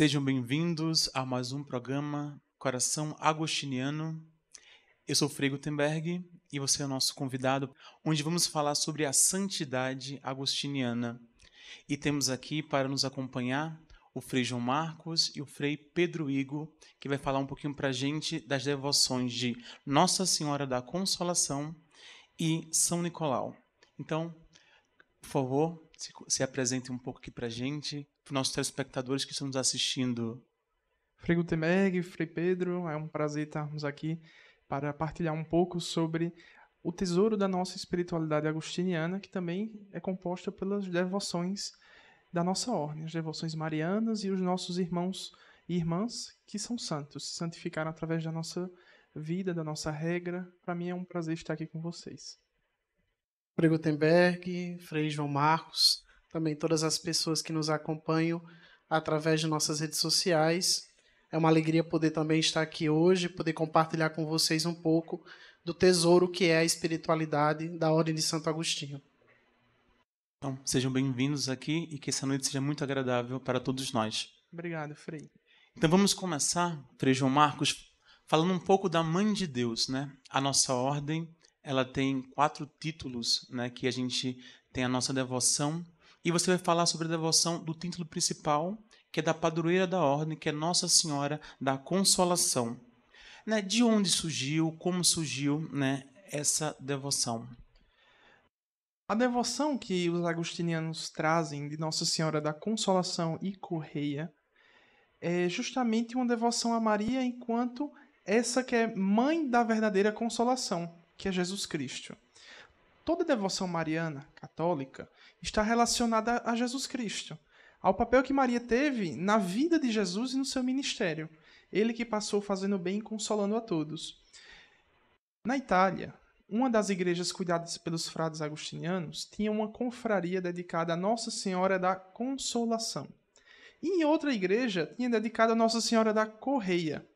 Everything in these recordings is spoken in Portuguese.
Sejam bem-vindos a mais um programa Coração Agostiniano. Eu sou Frei Gutenberg e você é o nosso convidado, onde vamos falar sobre a santidade agostiniana. E temos aqui para nos acompanhar o Frei João Marcos e o Frei Pedro Igo, que vai falar um pouquinho para a gente das devoções de Nossa Senhora da Consolação e São Nicolau. Então, por favor, se, se apresente um pouco aqui para a gente, para os nossos telespectadores que estão nos assistindo. Frei Gutenberg, Frei Pedro, é um prazer estarmos aqui para partilhar um pouco sobre o tesouro da nossa espiritualidade agostiniana, que também é composta pelas devoções da nossa ordem, as devoções marianas e os nossos irmãos e irmãs que são santos, se santificaram através da nossa vida, da nossa regra. Para mim é um prazer estar aqui com vocês. Frei Gutenberg, Frei João Marcos, também todas as pessoas que nos acompanham através de nossas redes sociais. É uma alegria poder também estar aqui hoje, poder compartilhar com vocês um pouco do tesouro que é a espiritualidade da Ordem de Santo Agostinho. Então, sejam bem-vindos aqui e que essa noite seja muito agradável para todos nós. Obrigado, Frei. Então vamos começar, Frei João Marcos, falando um pouco da Mãe de Deus, né? A nossa ordem, ela tem quatro títulos, né, que a gente tem a nossa devoção, e você vai falar sobre a devoção do título principal, que é da padroeira da ordem, que é Nossa Senhora da Consolação. Né? De onde surgiu, como surgiu né, essa devoção? A devoção que os agostinianos trazem de Nossa Senhora da Consolação e Correia é justamente uma devoção a Maria enquanto essa que é mãe da verdadeira consolação, que é Jesus Cristo. Toda devoção mariana, católica, está relacionada a Jesus Cristo ao papel que Maria teve na vida de Jesus e no seu ministério. Ele que passou fazendo bem e consolando a todos. Na Itália, uma das igrejas cuidadas pelos frades agostinianos tinha uma confraria dedicada a Nossa Senhora da Consolação. E em outra igreja tinha dedicada a Nossa Senhora da Correia.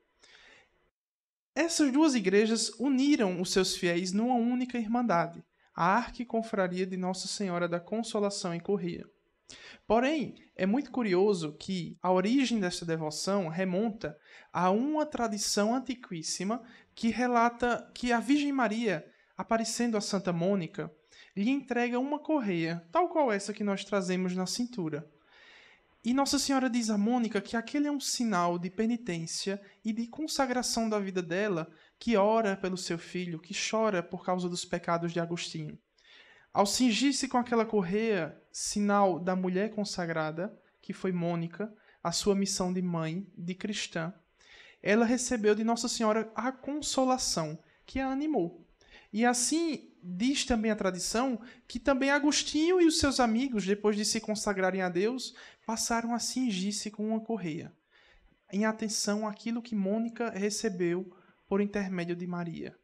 Essas duas igrejas uniram os seus fiéis numa única irmandade, a Arquiconfraria de Nossa Senhora da Consolação em Correia. Porém, é muito curioso que a origem dessa devoção remonta a uma tradição antiquíssima que relata que a Virgem Maria, aparecendo a Santa Mônica, lhe entrega uma correia, tal qual essa que nós trazemos na cintura. E Nossa Senhora diz a Mônica que aquele é um sinal de penitência e de consagração da vida dela, que ora pelo seu filho, que chora por causa dos pecados de Agostinho. Ao cingir-se com aquela correia, sinal da mulher consagrada, que foi Mônica, a sua missão de mãe, de cristã, ela recebeu de Nossa Senhora a consolação, que a animou. E assim diz também a tradição que também Agostinho e os seus amigos, depois de se consagrarem a Deus, passaram a cingir-se com uma correia, em atenção àquilo que Mônica recebeu por intermédio de Maria.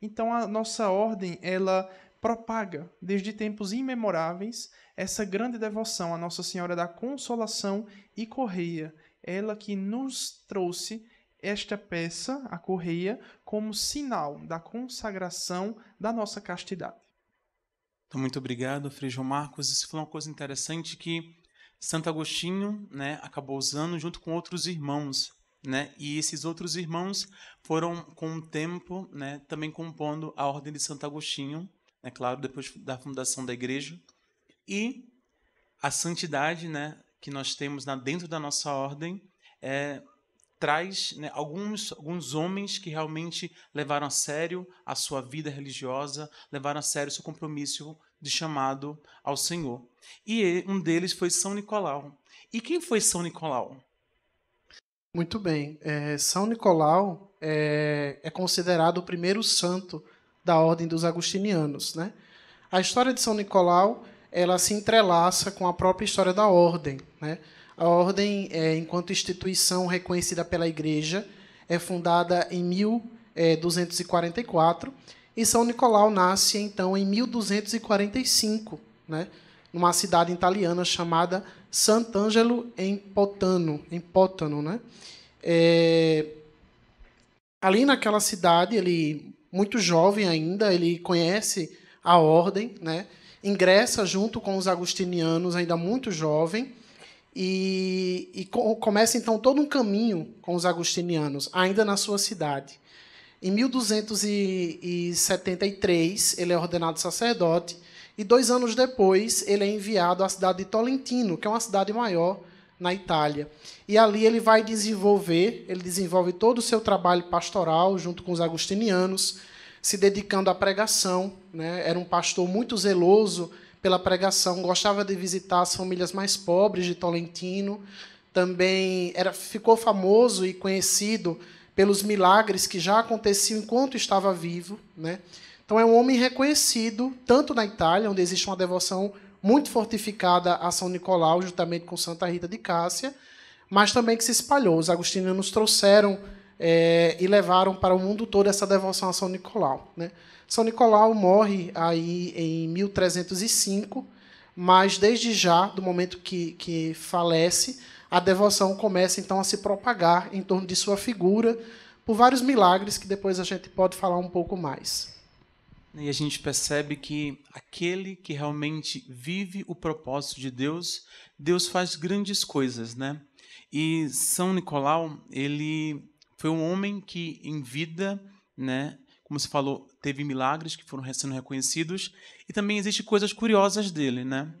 Então a nossa ordem, ela propaga, desde tempos imemoráveis, essa grande devoção à Nossa Senhora da Consolação e Correia, ela que nos trouxe esta peça, a correia, como sinal da consagração da nossa castidade. Então, muito obrigado, Frei João Marcos. Isso foi uma coisa interessante que Santo Agostinho né, acabou usando junto com outros irmãos. Né? E esses outros irmãos foram, com o tempo, né, também compondo a Ordem de Santo Agostinho, é claro, depois da fundação da igreja, e a santidade né, que nós temos na, dentro da nossa ordem é, traz né, alguns, alguns homens que realmente levaram a sério a sua vida religiosa, levaram a sério seu compromisso de chamado ao Senhor. E um deles foi São Nicolau. E quem foi São Nicolau? Muito bem. É, São Nicolau é, é considerado o primeiro santo da ordem dos agostinianos. Né? A história de São Nicolau ela se entrelaça com a própria história da ordem. Né? A ordem, é, enquanto instituição reconhecida pela Igreja, é fundada em 1244 e São Nicolau nasce então em 1245, né? numa cidade italiana chamada Sant'Angelo em Potano, em Potano, né? É... Ali naquela cidade ele muito jovem ainda, ele conhece a ordem, né? ingressa junto com os agostinianos, ainda muito jovem, e, e começa então todo um caminho com os agostinianos, ainda na sua cidade. Em 1273, ele é ordenado sacerdote, e dois anos depois, ele é enviado à cidade de Tolentino, que é uma cidade maior na Itália. E ali ele vai desenvolver, ele desenvolve todo o seu trabalho pastoral junto com os agostinianos, se dedicando à pregação. Né? Era um pastor muito zeloso pela pregação, gostava de visitar as famílias mais pobres de Tolentino. Também era, ficou famoso e conhecido pelos milagres que já aconteciam enquanto estava vivo. Né? Então é um homem reconhecido, tanto na Itália, onde existe uma devoção muito fortificada a São Nicolau, juntamente com Santa Rita de Cássia, mas também que se espalhou. Os agostinianos trouxeram é, e levaram para o mundo todo essa devoção a São Nicolau. Né? São Nicolau morre aí em 1305, mas desde já, do momento que, que falece, a devoção começa então a se propagar em torno de sua figura, por vários milagres que depois a gente pode falar um pouco mais. E a gente percebe que aquele que realmente vive o propósito de Deus, Deus faz grandes coisas, né? E São Nicolau, ele foi um homem que em vida, né, como se falou, teve milagres que foram sendo reconhecidos e também existem coisas curiosas dele, né?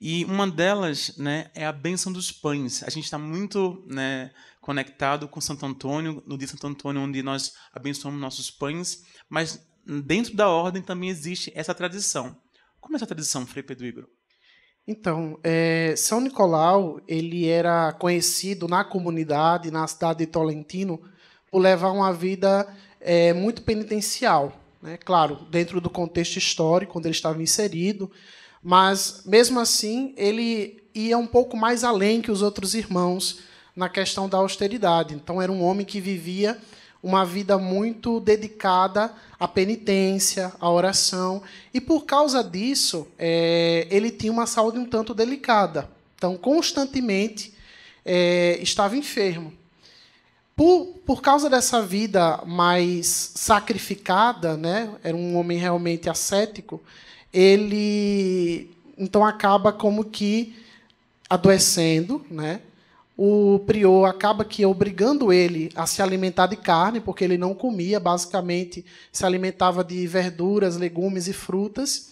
E uma delas, né, é a bênção dos pães. A gente está muito, né, conectado com Santo Antônio, no dia de Santo Antônio, onde nós abençoamos nossos pães, mas dentro da ordem também existe essa tradição. Como é essa tradição, Frei Pedro Igor? Então, é, São Nicolau ele era conhecido na comunidade, na cidade de Tolentino, por levar uma vida é, muito penitencial. Né? Claro, dentro do contexto histórico onde ele estava inserido, mas mesmo assim ele ia um pouco mais além que os outros irmãos na questão da austeridade. Então era um homem que vivia uma vida muito dedicada à penitência, à oração, e por causa disso é, ele tinha uma saúde um tanto delicada. Então constantemente é, estava enfermo. Por, por causa dessa vida mais sacrificada, né, era um homem realmente ascético, ele então acaba como que adoecendo, né? O prior acaba que obrigando ele a se alimentar de carne, porque ele não comia, basicamente se alimentava de verduras, legumes e frutas.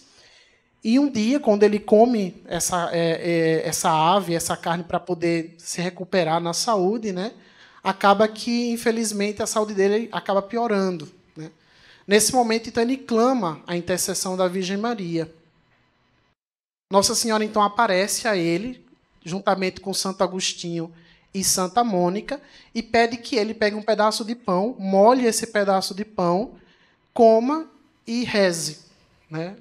E um dia, quando ele come essa, é, é, essa ave, essa carne, para poder se recuperar na saúde, né? acaba que, infelizmente, a saúde dele acaba piorando. Né? Nesse momento, então, ele clama a intercessão da Virgem Maria. Nossa Senhora, então, aparece a ele, juntamente com Santo Agostinho e Santa Mônica, e pede que ele pegue um pedaço de pão, molhe esse pedaço de pão, coma e reze. Né?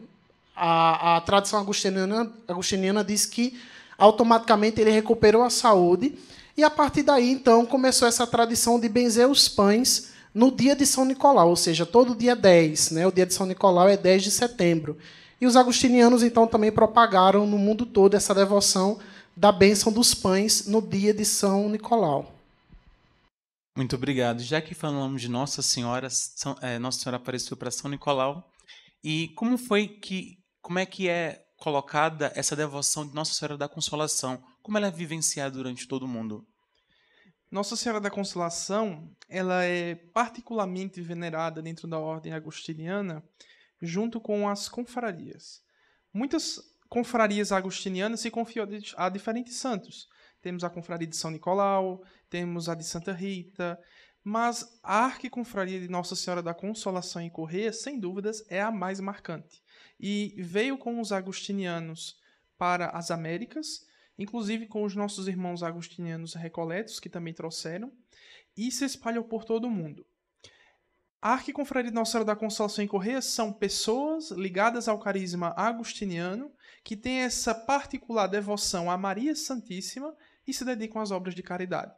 A, a tradição agustiniana, agustiniana diz que automaticamente ele recuperou a saúde e a partir daí, então, começou essa tradição de benzer os pães no dia de São Nicolau, ou seja, todo dia 10. Né? O dia de São Nicolau é 10 de setembro. E os agostinianos, então, também propagaram no mundo todo essa devoção da bênção dos pães no dia de São Nicolau. Muito obrigado. Já que falamos de Nossa Senhora, São, é, Nossa Senhora apareceu para São Nicolau. E como foi que, como é que é colocada essa devoção de Nossa Senhora da Consolação? Como ela é vivenciada durante todo o mundo? Nossa Senhora da Consolação, ela é particularmente venerada dentro da ordem agostiniana, junto com as confrarias. Muitas confrarias agostinianas se confiam a diferentes santos. Temos a confraria de São Nicolau, temos a de Santa Rita, mas a arquiconfraria de Nossa Senhora da Consolação em Correia, sem dúvidas, é a mais marcante. E veio com os agostinianos para as Américas, inclusive com os nossos irmãos agostinianos recoletos, que também trouxeram, e se espalhou por todo o mundo. A Arquiconfraria Nossa Senhora da Consolação em Correia são pessoas ligadas ao carisma agostiniano que têm essa particular devoção a Maria Santíssima e se dedicam às obras de caridade.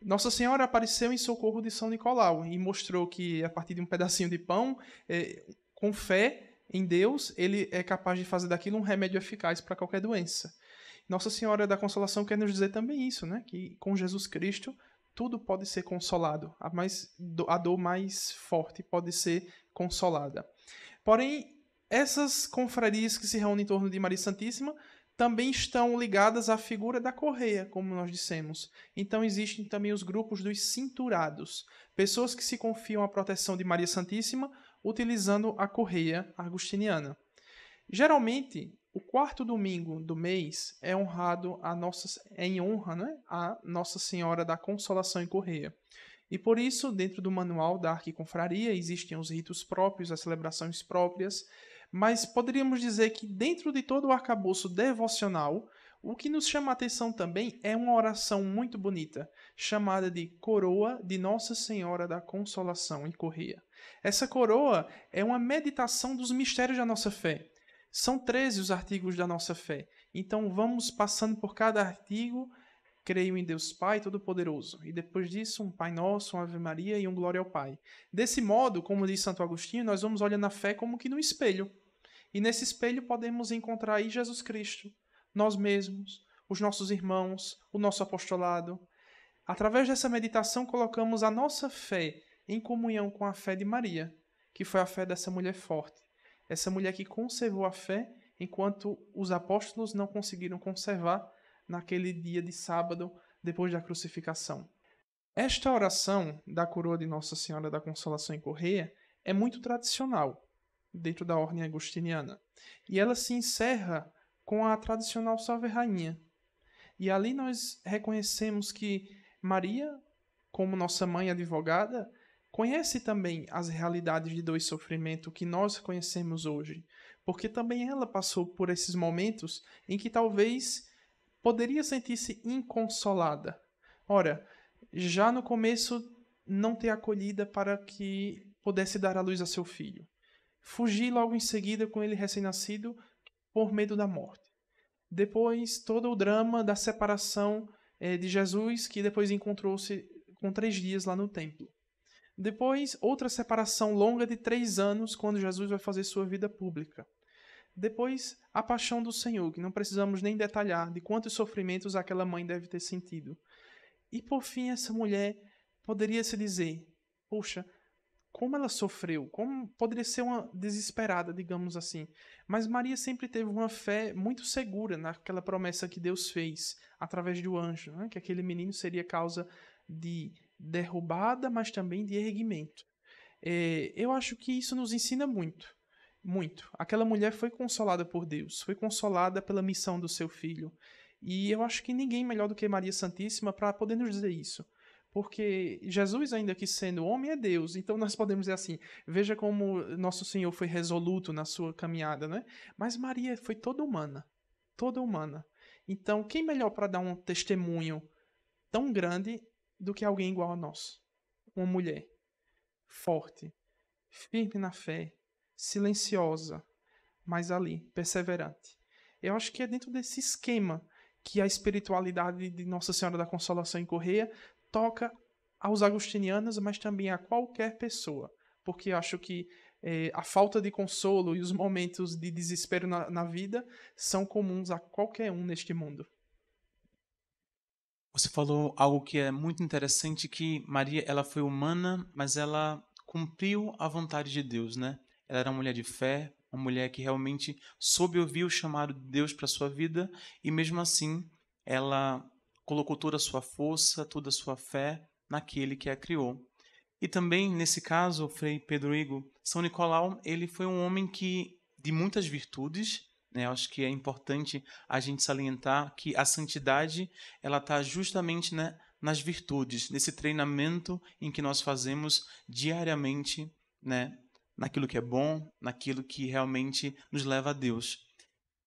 Nossa Senhora apareceu em socorro de São Nicolau e mostrou que, a partir de um pedacinho de pão, é, com fé em Deus, ele é capaz de fazer daquilo um remédio eficaz para qualquer doença. Nossa Senhora da Consolação quer nos dizer também isso, né? Que com Jesus Cristo tudo pode ser consolado. A, mais, a dor mais forte pode ser consolada. Porém, essas confrarias que se reúnem em torno de Maria Santíssima também estão ligadas à figura da correia, como nós dissemos. Então existem também os grupos dos cinturados, pessoas que se confiam à proteção de Maria Santíssima utilizando a correia agustiniana. Geralmente, o quarto domingo do mês é honrado a nossa, é em honra né, a Nossa Senhora da Consolação e Correia. E por isso, dentro do manual da Arquiconfraria, existem os ritos próprios, as celebrações próprias, mas poderíamos dizer que dentro de todo o arcabouço devocional, o que nos chama a atenção também é uma oração muito bonita, chamada de Coroa de Nossa Senhora da Consolação e Correia. Essa coroa é uma meditação dos mistérios da nossa fé. São 13 os artigos da nossa fé. Então vamos passando por cada artigo. Creio em Deus Pai Todo-Poderoso. E depois disso, um Pai Nosso, uma Ave Maria e um Glória ao Pai. Desse modo, como diz Santo Agostinho, nós vamos olhando a fé como que no espelho. E nesse espelho podemos encontrar aí Jesus Cristo, nós mesmos, os nossos irmãos, o nosso apostolado. Através dessa meditação, colocamos a nossa fé em comunhão com a fé de Maria, que foi a fé dessa mulher forte. Essa mulher que conservou a fé enquanto os apóstolos não conseguiram conservar naquele dia de sábado depois da crucificação. Esta oração da coroa de Nossa Senhora da Consolação em Correia é muito tradicional dentro da ordem agostiniana. E ela se encerra com a tradicional Salve Rainha. E ali nós reconhecemos que Maria, como nossa mãe advogada, conhece também as realidades de dor e sofrimento que nós conhecemos hoje, porque também ela passou por esses momentos em que talvez poderia sentir-se inconsolada. Ora, já no começo não ter acolhida para que pudesse dar a luz a seu filho. Fugir logo em seguida com ele recém-nascido por medo da morte. Depois, todo o drama da separação eh, de Jesus, que depois encontrou-se com três dias lá no templo. Depois, outra separação longa de três anos, quando Jesus vai fazer sua vida pública. Depois, a paixão do Senhor, que não precisamos nem detalhar de quantos sofrimentos aquela mãe deve ter sentido. E por fim, essa mulher poderia se dizer: Poxa, como ela sofreu, como poderia ser uma desesperada, digamos assim. Mas Maria sempre teve uma fé muito segura naquela promessa que Deus fez através do anjo, né? que aquele menino seria causa de derrubada, mas também de erguimento. É, eu acho que isso nos ensina muito, muito. Aquela mulher foi consolada por Deus, foi consolada pela missão do seu filho. E eu acho que ninguém melhor do que Maria Santíssima para poder nos dizer isso. Porque Jesus, ainda que sendo homem, é Deus. Então nós podemos dizer assim: veja como nosso Senhor foi resoluto na sua caminhada, né? Mas Maria foi toda humana. Toda humana. Então, quem melhor para dar um testemunho tão grande do que alguém igual a nós? Uma mulher forte, firme na fé, silenciosa, mas ali, perseverante. Eu acho que é dentro desse esquema que a espiritualidade de Nossa Senhora da Consolação em Correia toca aos agostinianos, mas também a qualquer pessoa, porque acho que é, a falta de consolo e os momentos de desespero na, na vida são comuns a qualquer um neste mundo. Você falou algo que é muito interessante que Maria ela foi humana, mas ela cumpriu a vontade de Deus, né? Ela era uma mulher de fé, uma mulher que realmente soube ouvir o chamado de Deus para sua vida e mesmo assim ela colocou toda a sua força, toda a sua fé naquele que a criou. E também, nesse caso, Frei Pedro Igo, São Nicolau, ele foi um homem que de muitas virtudes, né? Acho que é importante a gente salientar que a santidade, ela está justamente né, nas virtudes, nesse treinamento em que nós fazemos diariamente, né, naquilo que é bom, naquilo que realmente nos leva a Deus.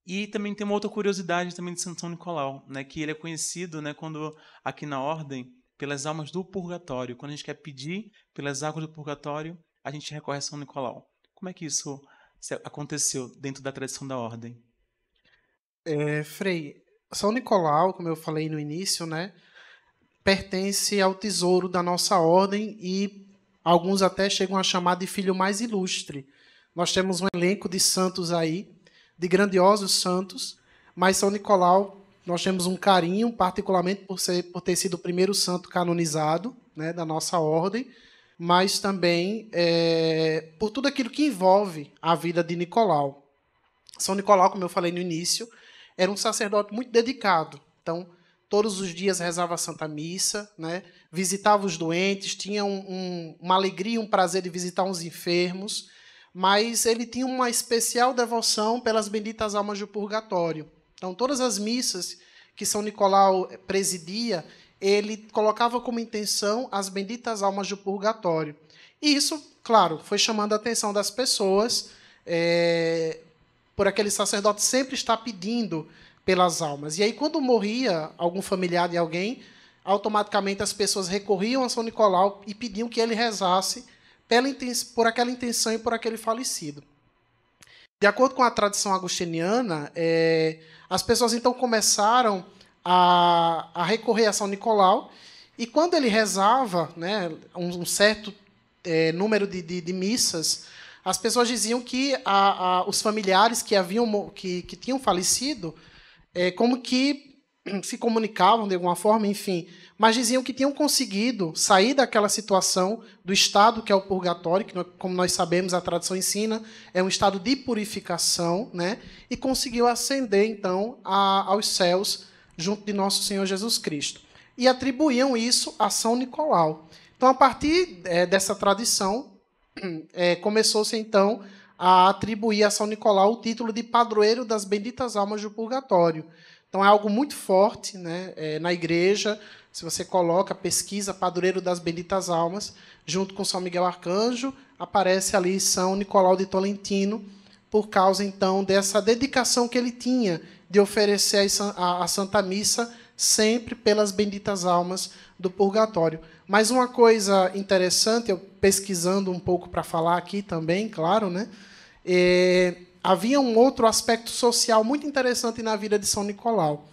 E também tem uma outra curiosidade também de São Nicolau, né, que ele é conhecido, né, quando aqui na ordem, pelas almas do purgatório. Quando a gente quer pedir pelas águas do purgatório, a gente recorre a São Nicolau. Como é que isso aconteceu dentro da tradição da ordem? É, Frei, São Nicolau, como eu falei no início, né, pertence ao tesouro da nossa ordem e alguns até chegam a chamar de filho mais ilustre. Nós temos um elenco de santos aí de grandiosos santos, mas São Nicolau nós temos um carinho, particularmente por, ser, por ter sido o primeiro santo canonizado né, da nossa ordem, mas também é, por tudo aquilo que envolve a vida de Nicolau. São Nicolau, como eu falei no início, era um sacerdote muito dedicado. Então, todos os dias rezava a Santa Missa, né? visitava os doentes, tinha um, um, uma alegria, um prazer de visitar uns enfermos, mas ele tinha uma especial devoção pelas benditas almas do purgatório. Então, todas as missas que São Nicolau presidia, ele colocava como intenção as benditas almas do purgatório. E isso, claro, foi chamando a atenção das pessoas, é, por aquele sacerdote sempre estar pedindo pelas almas. E aí, quando morria algum familiar de alguém, automaticamente as pessoas recorriam a São Nicolau e pediam que ele rezasse por aquela intenção e por aquele falecido. De acordo com a tradição agostiniana, é, as pessoas então começaram a, a, recorrer a São Nicolau, e quando ele rezava né, um, um certo é, número de, de, de, missas, as pessoas diziam que a, a, os familiares que, haviam, que, que tinham falecido, é, como que se comunicavam de alguma forma, enfim, mas diziam que tinham conseguido sair daquela situação do estado que é o purgatório, que, como nós sabemos, a tradição ensina, é um estado de purificação, né? E conseguiu ascender, então, a, aos céus junto de nosso Senhor Jesus Cristo. E atribuíam isso a São Nicolau. Então, a partir é, dessa tradição, é, começou-se, então, a atribuir a São Nicolau o título de padroeiro das benditas almas do purgatório. Então, é algo muito forte né, é, na igreja, se você coloca, pesquisa Padroeiro das Benditas Almas, junto com São Miguel Arcanjo, aparece ali São Nicolau de Tolentino, por causa então dessa dedicação que ele tinha de oferecer a Santa Missa sempre pelas benditas almas do purgatório. Mas uma coisa interessante, eu pesquisando um pouco para falar aqui também, claro, né? É, havia um outro aspecto social muito interessante na vida de São Nicolau.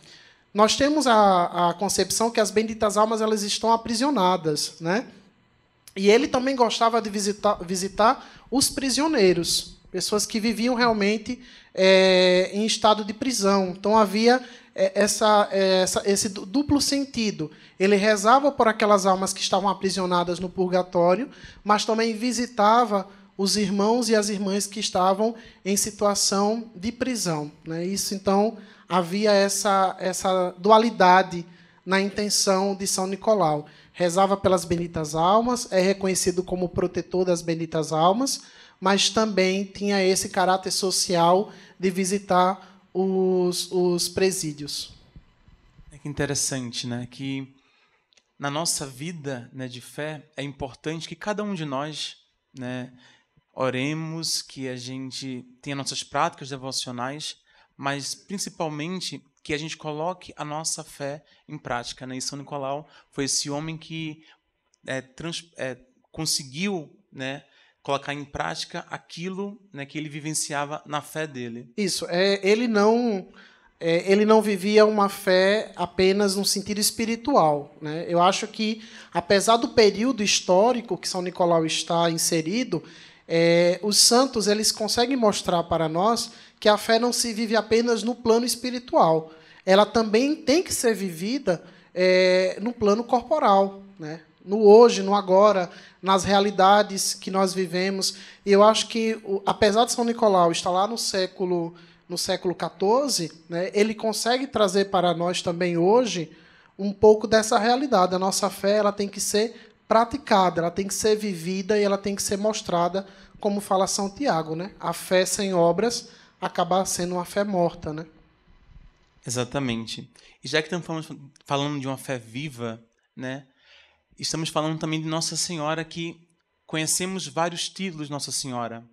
Nós temos a, a concepção que as benditas almas elas estão aprisionadas, né? E ele também gostava de visitar, visitar os prisioneiros, pessoas que viviam realmente é, em estado de prisão. Então havia é, essa, é, essa, esse duplo sentido. Ele rezava por aquelas almas que estavam aprisionadas no purgatório, mas também visitava os irmãos e as irmãs que estavam em situação de prisão. Né? Isso então havia essa, essa dualidade na intenção de São Nicolau. Rezava pelas benditas almas, é reconhecido como protetor das benditas almas, mas também tinha esse caráter social de visitar os, os presídios. É que interessante, né? Que na nossa vida né, de fé é importante que cada um de nós né, oremos, que a gente tenha nossas práticas devocionais, mas principalmente que a gente coloque a nossa fé em prática. Né? E São Nicolau foi esse homem que é, trans, é, conseguiu né, colocar em prática aquilo né, que ele vivenciava na fé dele. Isso. É, ele não é, ele não vivia uma fé apenas no sentido espiritual. Né? Eu acho que, apesar do período histórico que São Nicolau está inserido, é, os santos eles conseguem mostrar para nós que a fé não se vive apenas no plano espiritual. Ela também tem que ser vivida é, no plano corporal, né? No hoje, no agora, nas realidades que nós vivemos. E eu acho que, apesar de São Nicolau estar lá no século no século XIV, né, ele consegue trazer para nós também hoje um pouco dessa realidade. A nossa fé ela tem que ser praticada, ela tem que ser vivida e ela tem que ser mostrada, como fala São Tiago, né? A fé sem obras acabar sendo uma fé morta, né? Exatamente. E já que estamos falando de uma fé viva, né? Estamos falando também de Nossa Senhora que conhecemos vários títulos Nossa Senhora.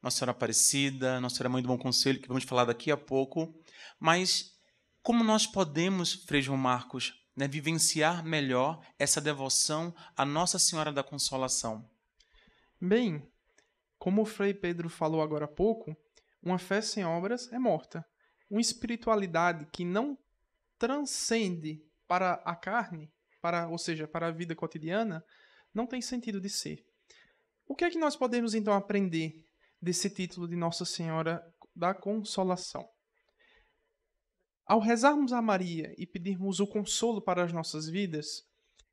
Nossa Senhora Aparecida, Nossa Senhora Mãe do Bom Conselho, que vamos falar daqui a pouco. Mas como nós podemos, Frei João Marcos, né, vivenciar melhor essa devoção à Nossa Senhora da Consolação? Bem, como o Frei Pedro falou agora há pouco, uma fé sem obras é morta. Uma espiritualidade que não transcende para a carne, para, ou seja, para a vida cotidiana, não tem sentido de ser. O que é que nós podemos então aprender desse título de Nossa Senhora da Consolação? Ao rezarmos a Maria e pedirmos o consolo para as nossas vidas,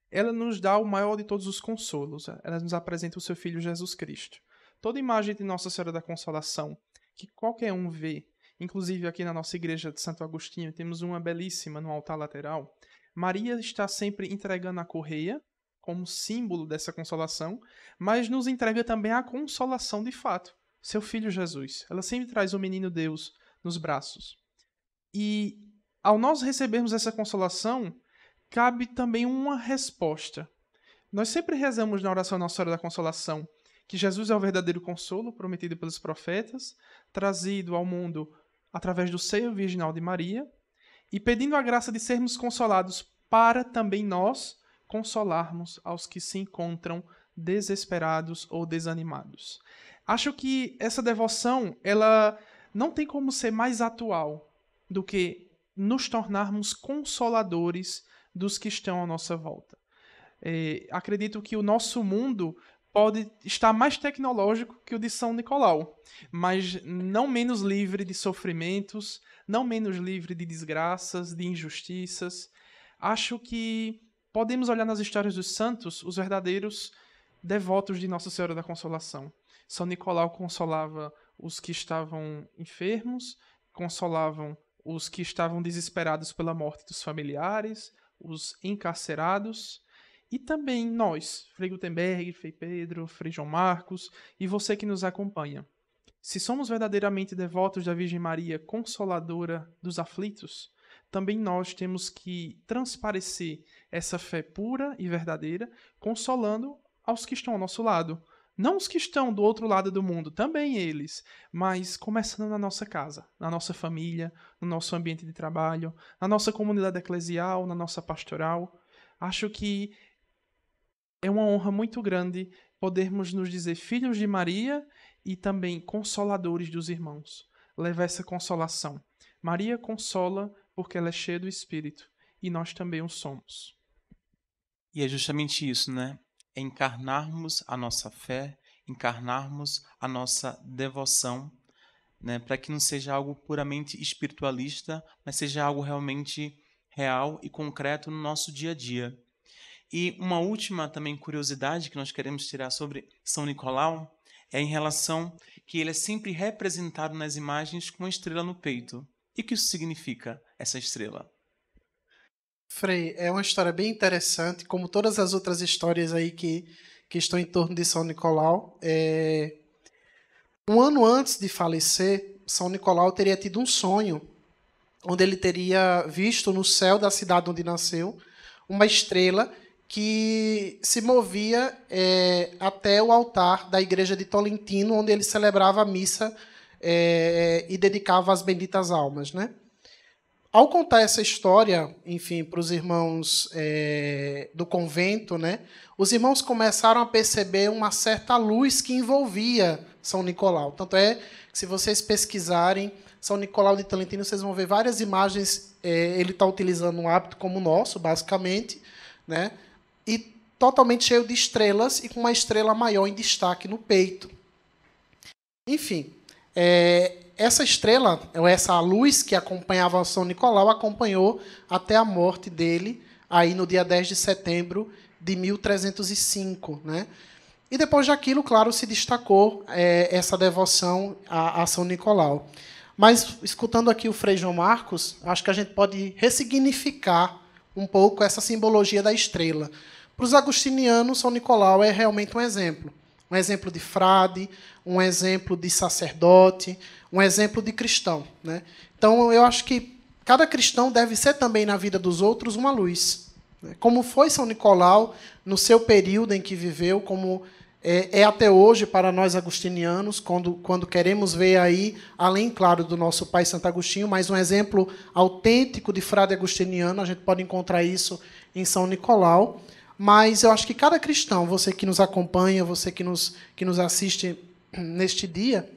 ela nos dá o maior de todos os consolos. Ela nos apresenta o seu Filho Jesus Cristo. Toda imagem de Nossa Senhora da Consolação que qualquer um vê Inclusive, aqui na nossa igreja de Santo Agostinho, temos uma belíssima no altar lateral. Maria está sempre entregando a correia, como símbolo dessa consolação, mas nos entrega também a consolação de fato, seu filho Jesus. Ela sempre traz o menino Deus nos braços. E ao nós recebermos essa consolação, cabe também uma resposta. Nós sempre rezamos na oração Nossa Senhora da Consolação que Jesus é o verdadeiro consolo prometido pelos profetas, trazido ao mundo através do seio virginal de Maria, e pedindo a graça de sermos consolados para também nós consolarmos aos que se encontram desesperados ou desanimados. Acho que essa devoção, ela não tem como ser mais atual do que nos tornarmos consoladores dos que estão à nossa volta. É, acredito que o nosso mundo pode estar mais tecnológico que o de São Nicolau, mas não menos livre de sofrimentos, não menos livre de desgraças, de injustiças. Acho que podemos olhar nas histórias dos santos os verdadeiros devotos de Nossa Senhora da Consolação. São Nicolau consolava os que estavam enfermos, consolavam os que estavam desesperados pela morte dos familiares, os encarcerados e também nós, Frei Gutenberg, Frei Pedro, Frei João Marcos e você que nos acompanha. Se somos verdadeiramente devotos da Virgem Maria, consoladora dos aflitos, também nós temos que transparecer essa fé pura e verdadeira, consolando aos que estão ao nosso lado. Não os que estão do outro lado do mundo, também eles, mas começando na nossa casa, na nossa família, no nosso ambiente de trabalho, na nossa comunidade eclesial, na nossa pastoral. Acho que é uma honra muito grande podermos nos dizer filhos de Maria e também consoladores dos irmãos. Leva essa consolação. Maria consola porque ela é cheia do Espírito e nós também o somos. E é justamente isso, né? É encarnarmos a nossa fé, encarnarmos a nossa devoção, né? Para que não seja algo puramente espiritualista, mas seja algo realmente real e concreto no nosso dia a dia. E uma última também curiosidade que nós queremos tirar sobre São Nicolau é em relação que ele é sempre representado nas imagens com uma estrela no peito. E o que isso significa, essa estrela? Frei, é uma história bem interessante, como todas as outras histórias aí que, que estão em torno de São Nicolau. É... Um ano antes de falecer, São Nicolau teria tido um sonho, onde ele teria visto no céu da cidade onde nasceu uma estrela que se movia é, até o altar da igreja de Tolentino, onde ele celebrava a missa é, e dedicava as benditas almas, né? Ao contar essa história, enfim, para os irmãos é, do convento, né, os irmãos começaram a perceber uma certa luz que envolvia São Nicolau. Tanto é que, se vocês pesquisarem São Nicolau de Tolentino, vocês vão ver várias imagens. Ele está utilizando um hábito como o nosso, basicamente, né? E totalmente cheio de estrelas e com uma estrela maior em destaque no peito. Enfim, é, essa estrela, ou essa luz que acompanhava São Nicolau, acompanhou até a morte dele, aí no dia 10 de setembro de 1305. Né? E depois daquilo, claro, se destacou é, essa devoção a, a São Nicolau. Mas, escutando aqui o Frei João Marcos, acho que a gente pode ressignificar um pouco essa simbologia da estrela. Para os agostinianos, São Nicolau é realmente um exemplo. Um exemplo de frade, um exemplo de sacerdote, um exemplo de cristão. Né? Então, eu acho que cada cristão deve ser também na vida dos outros uma luz. Né? Como foi São Nicolau no seu período em que viveu, como é, é, até hoje para nós agostinianos, quando, quando queremos ver aí, além, claro, do nosso pai Santo Agostinho, mas um exemplo autêntico de frade agostiniano, a gente pode encontrar isso em São Nicolau. Mas eu acho que cada cristão, você que nos acompanha, você que nos, que nos assiste neste dia,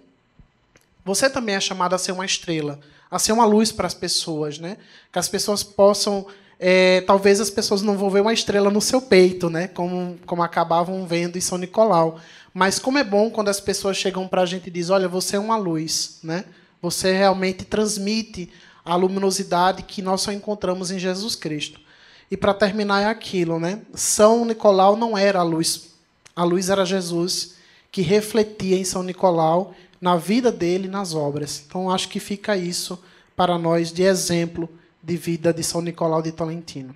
você também é chamado a ser uma estrela, a ser uma luz para as pessoas, né? Que as pessoas possam, é, talvez as pessoas não vão ver uma estrela no seu peito, né? Como, como acabavam vendo em São Nicolau. Mas como é bom quando as pessoas chegam para a gente e dizem, olha, você é uma luz, né? Você realmente transmite a luminosidade que nós só encontramos em Jesus Cristo. E para terminar é aquilo, né? São Nicolau não era a luz. A luz era Jesus, que refletia em São Nicolau, na vida dele, nas obras. Então acho que fica isso para nós de exemplo de vida de São Nicolau de Tolentino.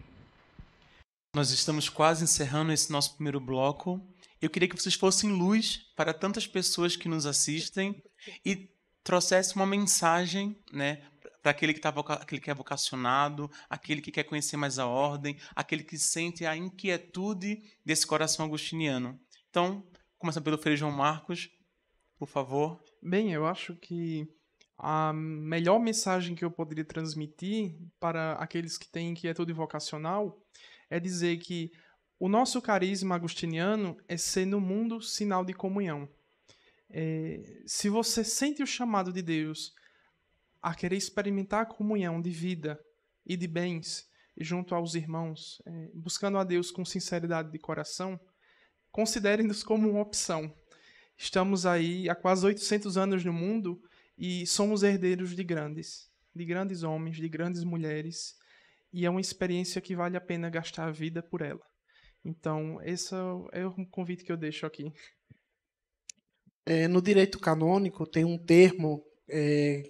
Nós estamos quase encerrando esse nosso primeiro bloco. Eu queria que vocês fossem luz para tantas pessoas que nos assistem e trouxessem uma mensagem, né, para aquele que tá aquele que é vocacionado, aquele que quer conhecer mais a ordem, aquele que sente a inquietude desse coração agostiniano. Então, começando pelo Frei João Marcos, por favor. Bem, eu acho que a melhor mensagem que eu poderia transmitir para aqueles que têm inquietude vocacional é dizer que o nosso carisma agostiniano é ser no mundo sinal de comunhão. É, se você sente o chamado de Deus a querer experimentar a comunhão de vida e de bens junto aos irmãos, é, buscando a Deus com sinceridade de coração, considerem-nos como uma opção. Estamos aí há quase 800 anos no mundo e somos herdeiros de grandes, de grandes homens, de grandes mulheres, e é uma experiência que vale a pena gastar a vida por ela. Então, esse é o convite que eu deixo aqui. É, no direito canônico tem um termo é,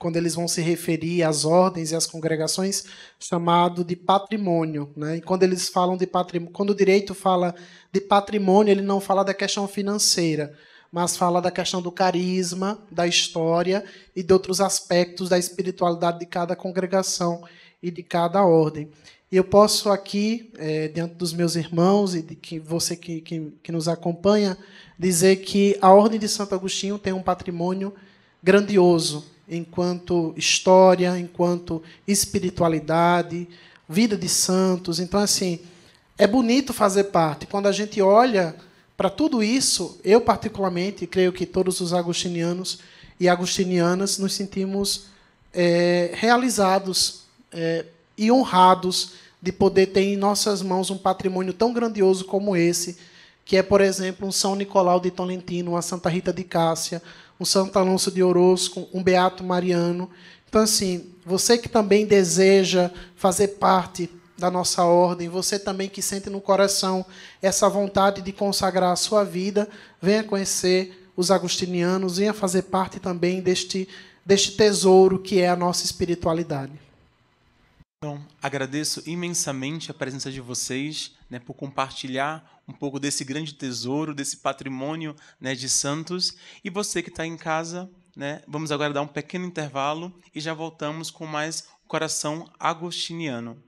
quando eles vão se referir às ordens e às congregações, chamado de patrimônio. Né? E quando eles falam de patrimônio, quando o direito fala de patrimônio, ele não fala da questão financeira, mas fala da questão do carisma, da história e de outros aspectos da espiritualidade de cada congregação e de cada ordem. E eu posso aqui, é, diante dos meus irmãos e de que você que, que, que nos acompanha, dizer que a Ordem de Santo Agostinho tem um patrimônio grandioso, enquanto história, enquanto espiritualidade, vida de santos. Então, assim, é bonito fazer parte. Quando a gente olha para tudo isso, eu particularmente, creio que todos os agostinianos e agostinianas nos sentimos é, realizados é, e honrados de poder ter em nossas mãos um patrimônio tão grandioso como esse, que é, por exemplo, um São Nicolau de Tolentino, uma Santa Rita de Cássia, um Santo Alonso de Orozco, um Beato Mariano. Então, assim, você que também deseja fazer parte da nossa ordem, você também que sente no coração essa vontade de consagrar a sua vida, venha conhecer os agostinianos, venha fazer parte também deste, deste tesouro que é a nossa espiritualidade. Então, agradeço imensamente a presença de vocês, né, por compartilhar um pouco desse grande tesouro, desse patrimônio né, de santos. E você que está em casa, né, vamos agora dar um pequeno intervalo e já voltamos com mais Coração Agostiniano.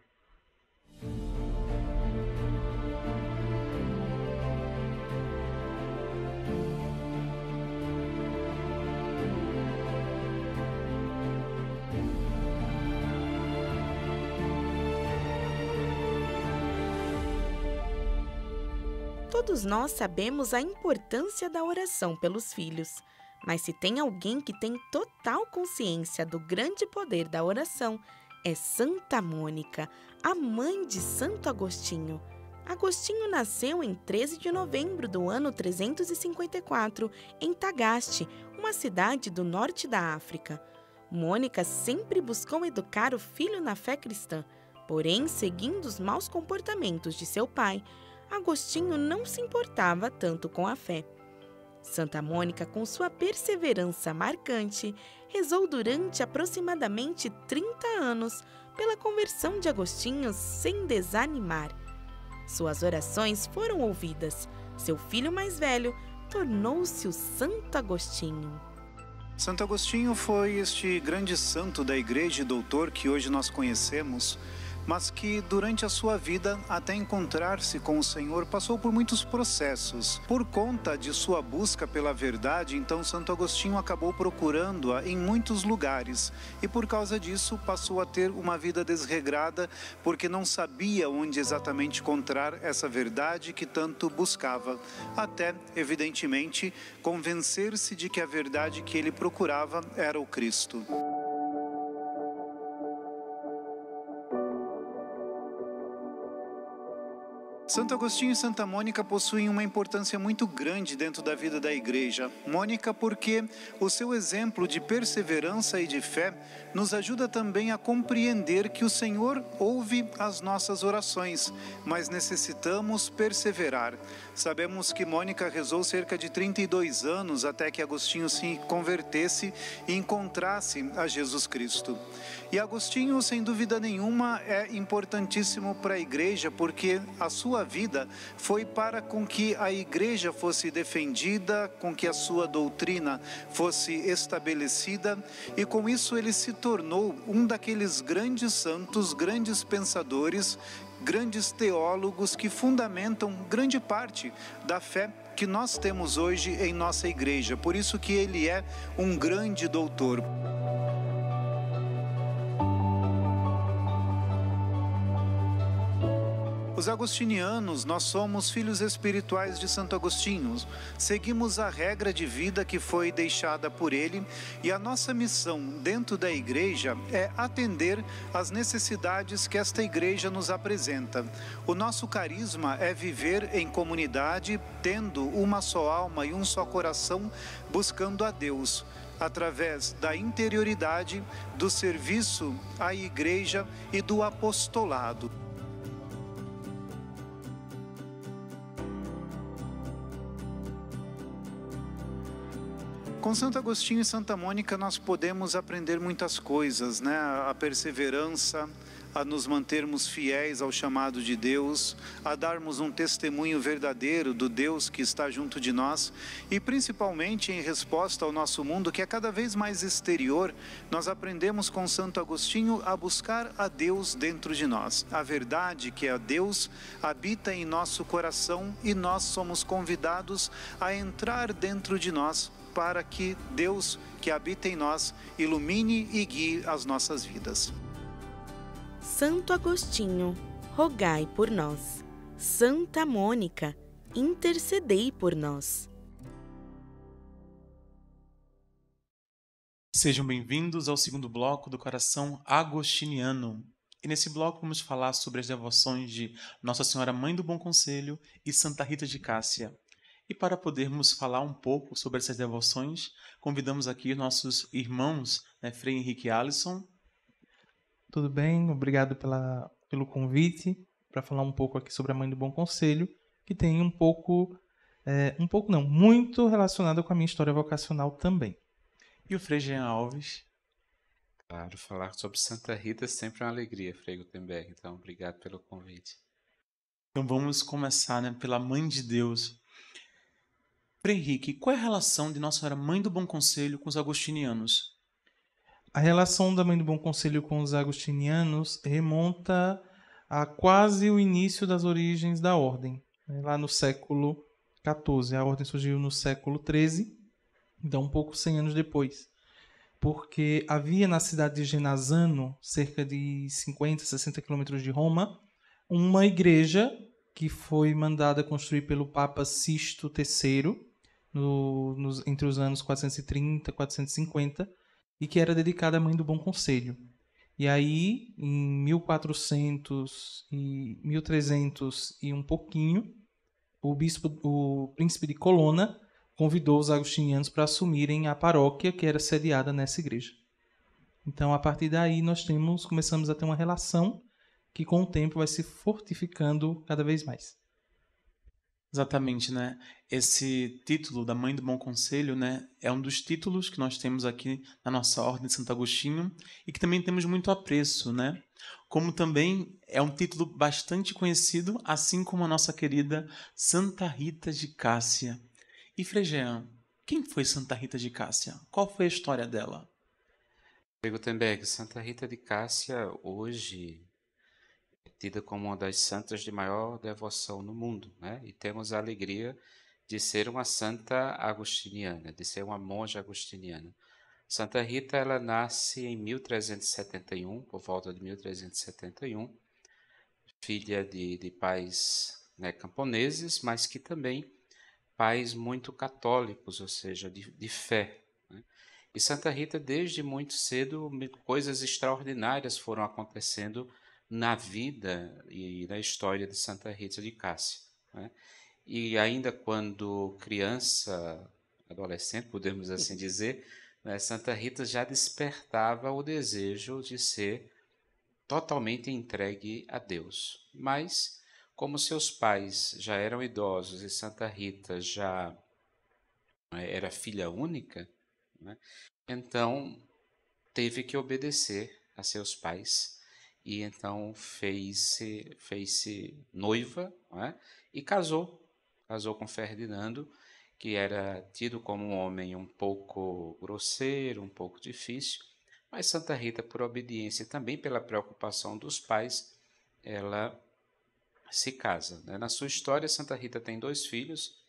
Todos nós sabemos a importância da oração pelos filhos, mas se tem alguém que tem total consciência do grande poder da oração, é Santa Mônica, a mãe de Santo Agostinho. Agostinho nasceu em 13 de novembro do ano 354, em Tagaste, uma cidade do norte da África. Mônica sempre buscou educar o filho na fé cristã, porém, seguindo os maus comportamentos de seu pai, Agostinho não se importava tanto com a fé. Santa Mônica, com sua perseverança marcante, rezou durante aproximadamente 30 anos pela conversão de Agostinho sem desanimar. Suas orações foram ouvidas. Seu filho mais velho tornou-se o Santo Agostinho. Santo Agostinho foi este grande santo da igreja e doutor que hoje nós conhecemos mas que durante a sua vida, até encontrar-se com o Senhor, passou por muitos processos. Por conta de sua busca pela verdade, então Santo Agostinho acabou procurando-a em muitos lugares e por causa disso passou a ter uma vida desregrada porque não sabia onde exatamente encontrar essa verdade que tanto buscava, até, evidentemente, convencer-se de que a verdade que ele procurava era o Cristo. Santo Agostinho e Santa Mônica possuem uma importância muito grande dentro da vida da igreja. Mônica, porque o seu exemplo de perseverança e de fé nos ajuda também a compreender que o Senhor ouve as nossas orações, mas necessitamos perseverar. Sabemos que Mônica rezou cerca de 32 anos até que Agostinho se convertesse e encontrasse a Jesus Cristo. E Agostinho, sem dúvida nenhuma, é importantíssimo para a igreja porque a sua vida foi para com que a igreja fosse defendida, com que a sua doutrina fosse estabelecida e com isso ele se tornou um daqueles grandes santos, grandes pensadores grandes teólogos que fundamentam grande parte da fé que nós temos hoje em nossa igreja. Por isso que ele é um grande doutor. Os agostinianos, nós somos filhos espirituais de Santo Agostinho. Seguimos a regra de vida que foi deixada por ele e a nossa missão dentro da igreja é atender às necessidades que esta igreja nos apresenta. O nosso carisma é viver em comunidade, tendo uma só alma e um só coração, buscando a Deus através da interioridade, do serviço à igreja e do apostolado. Com Santo Agostinho e Santa Mônica nós podemos aprender muitas coisas, né? A perseverança, a nos mantermos fiéis ao chamado de Deus, a darmos um testemunho verdadeiro do Deus que está junto de nós e principalmente em resposta ao nosso mundo que é cada vez mais exterior, nós aprendemos com Santo Agostinho a buscar a Deus dentro de nós. A verdade que é Deus habita em nosso coração e nós somos convidados a entrar dentro de nós para que Deus que habita em nós ilumine e guie as nossas vidas. Santo Agostinho, rogai por nós. Santa Mônica, intercedei por nós. Sejam bem-vindos ao segundo bloco do Coração Agostiniano. E nesse bloco vamos falar sobre as devoções de Nossa Senhora Mãe do Bom Conselho e Santa Rita de Cássia. E para podermos falar um pouco sobre essas devoções, convidamos aqui nossos irmãos, né, Frei Henrique Alisson. Tudo bem, obrigado pela, pelo convite para falar um pouco aqui sobre a Mãe do Bom Conselho, que tem um pouco, é, um pouco não, muito relacionado com a minha história vocacional também. E o Frei Jean Alves. Claro, falar sobre Santa Rita é sempre uma alegria, Frei Gutenberg, então obrigado pelo convite. Então vamos começar né, pela Mãe de Deus, Frei Henrique, qual é a relação de Nossa Senhora Mãe do Bom Conselho com os agostinianos? A relação da Mãe do Bom Conselho com os agostinianos remonta a quase o início das origens da ordem, né? lá no século XIV. A ordem surgiu no século XIII, então um pouco 100 anos depois. Porque havia na cidade de Genazzano, cerca de 50, 60 quilômetros de Roma, uma igreja que foi mandada construir pelo Papa Sisto III, no, nos, entre os anos 430 e 450 e que era dedicada à Mãe do Bom Conselho. E aí, em 1400 e 1300 e um pouquinho, o bispo, o príncipe de Colonna convidou os agostinianos para assumirem a paróquia que era sediada nessa igreja. Então, a partir daí, nós temos começamos a ter uma relação que com o tempo vai se fortificando cada vez mais. Exatamente, né? Esse título da Mãe do Bom Conselho, né, é um dos títulos que nós temos aqui na nossa Ordem de Santo Agostinho e que também temos muito apreço, né? Como também é um título bastante conhecido, assim como a nossa querida Santa Rita de Cássia. E Frejean, quem foi Santa Rita de Cássia? Qual foi a história dela? Gutenberg, Santa Rita de Cássia hoje tida como uma das santas de maior devoção no mundo, né? E temos a alegria de ser uma santa agostiniana, de ser uma monja agostiniana. Santa Rita, ela nasce em 1371, por volta de 1371, filha de, de pais né, camponeses, mas que também pais muito católicos, ou seja, de, de fé. Né? E Santa Rita, desde muito cedo, coisas extraordinárias foram acontecendo na vida e na história de Santa Rita de Cássia. Né? E ainda quando criança, adolescente, podemos assim dizer, né, Santa Rita já despertava o desejo de ser totalmente entregue a Deus. Mas como seus pais já eram idosos e Santa Rita já eh, era filha única, né? então teve que obedecer a seus pais e então fez-se fez noiva é? e casou. Casou com Ferdinando, que era tido como um homem um pouco grosseiro, um pouco difícil, mas Santa Rita, por obediência e também pela preocupação dos pais, ela se casa. Né? Na sua história, Santa Rita tem dois filhos.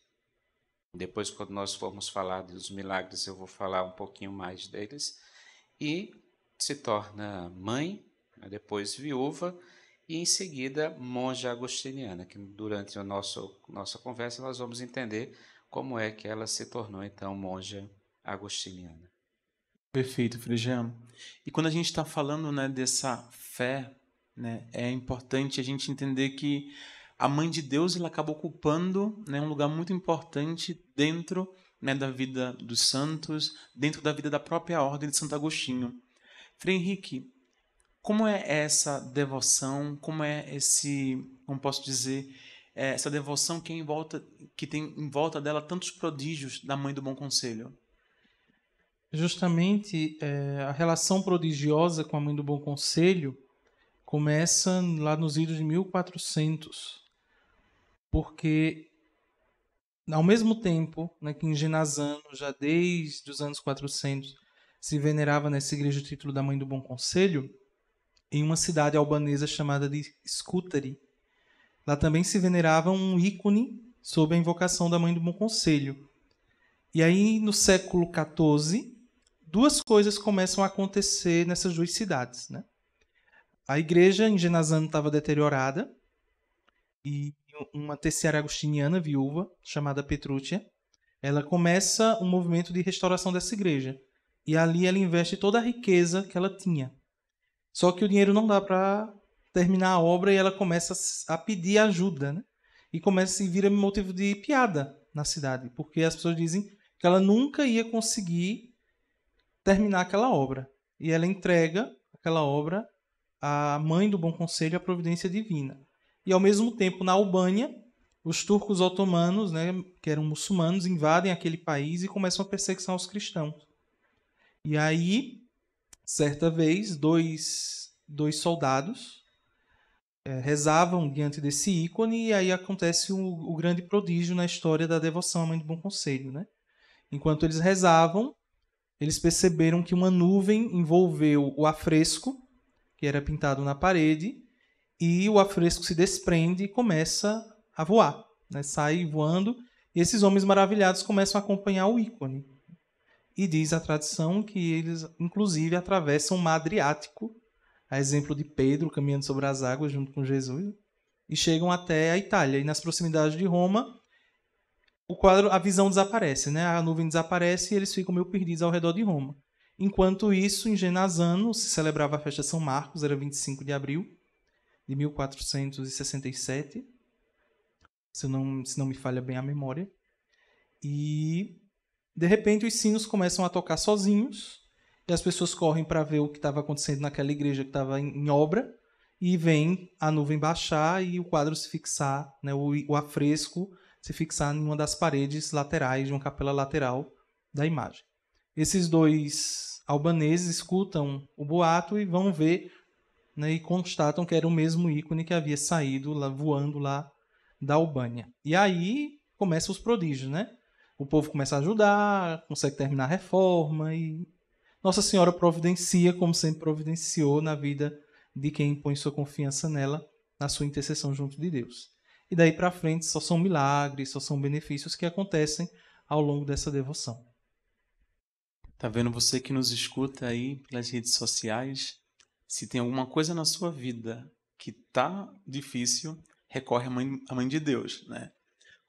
Depois, quando nós formos falar dos milagres, eu vou falar um pouquinho mais deles. E se torna mãe? Depois viúva e em seguida monja agostiniana, que durante a nosso, nossa conversa nós vamos entender como é que ela se tornou então monja agostiniana. Perfeito, Frigiano. E quando a gente está falando né, dessa fé, né, é importante a gente entender que a Mãe de Deus ela acaba ocupando né, um lugar muito importante dentro né, da vida dos santos, dentro da vida da própria Ordem de Santo Agostinho. Frei Henrique, como é essa devoção? Como é esse, como posso dizer, é essa devoção que, é em volta, que tem em volta dela tantos prodígios da Mãe do Bom Conselho? Justamente é, a relação prodigiosa com a Mãe do Bom Conselho começa lá nos idos de 1400, porque ao mesmo tempo né, que em Genazano, já desde os anos 400, se venerava nessa igreja o título da Mãe do Bom Conselho, em uma cidade albanesa chamada de Scutari. Lá também se venerava um ícone sob a invocação da Mãe do Bom Conselho. E aí, no século XIV, duas coisas começam a acontecer nessas duas cidades. Né? A igreja em Genazano estava deteriorada e uma terciária agostiniana viúva, chamada Petrúcia, ela começa um movimento de restauração dessa igreja. E ali ela investe toda a riqueza que ela tinha. Só que o dinheiro não dá para terminar a obra e ela começa a pedir ajuda, né? E começa a vir motivo de piada na cidade, porque as pessoas dizem que ela nunca ia conseguir terminar aquela obra. E ela entrega aquela obra à mãe do bom conselho, à providência divina. E ao mesmo tempo, na Albânia, os turcos otomanos, né, que eram muçulmanos, invadem aquele país e começam a perseguição aos cristãos. E aí Certa vez, dois, dois soldados é, rezavam diante desse ícone e aí acontece o, o, grande prodígio na história da devoção à Mãe do Bom Conselho. Né? Enquanto eles rezavam, eles perceberam que uma nuvem envolveu o afresco, que era pintado na parede, e o afresco se desprende e começa a voar, né? sai voando, e esses homens maravilhados começam a acompanhar o ícone. E diz a tradição que eles, inclusive, atravessam o mar Adriático, a exemplo de Pedro caminhando sobre as águas junto com Jesus, e chegam até a Itália. E nas proximidades de Roma, o quadro, a visão desaparece, né? A nuvem desaparece e eles ficam meio perdidos ao redor de Roma. Enquanto isso, em Genazano se celebrava a festa de São Marcos, era 25 de abril de 1467, se não, se não me falha bem a memória. E de repente, os sinos começam a tocar sozinhos e as pessoas correm para ver o que estava acontecendo naquela igreja que estava em, obra e vem a nuvem baixar e o quadro se fixar, né, o, o afresco se fixar em uma das paredes laterais de uma capela lateral da imagem. Esses dois albaneses escutam o boato e vão ver né, e constatam que era o mesmo ícone que havia saído lá, voando lá da Albânia. E aí começam os prodígios, né? O povo começa a ajudar, consegue terminar a reforma e Nossa Senhora providencia, como sempre providenciou na vida de quem põe sua confiança nela, na sua intercessão junto de Deus. E daí para frente só são milagres, só são benefícios que acontecem ao longo dessa devoção. Tá vendo você que nos escuta aí pelas redes sociais? Se tem alguma coisa na sua vida que tá difícil, recorre à mãe, à mãe de Deus, né?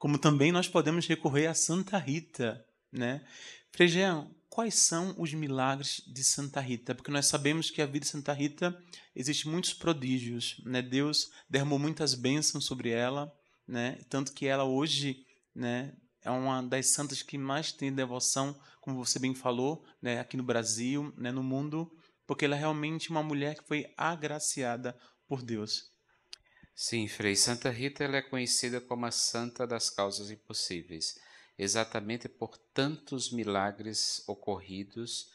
Como também nós podemos recorrer a Santa Rita, né? Frei Jean, quais são os milagres de Santa Rita? Porque nós sabemos que a vida de Santa Rita existe muitos prodígios, né? Deus derramou muitas bênçãos sobre ela, né? Tanto que ela hoje, né, é uma das santas que mais tem devoção, como você bem falou, né, aqui no Brasil, né, no mundo, porque ela é realmente uma mulher que foi agraciada por Deus. Sim, Frei. Santa Rita ela é conhecida como a santa das causas impossíveis, exatamente por tantos milagres ocorridos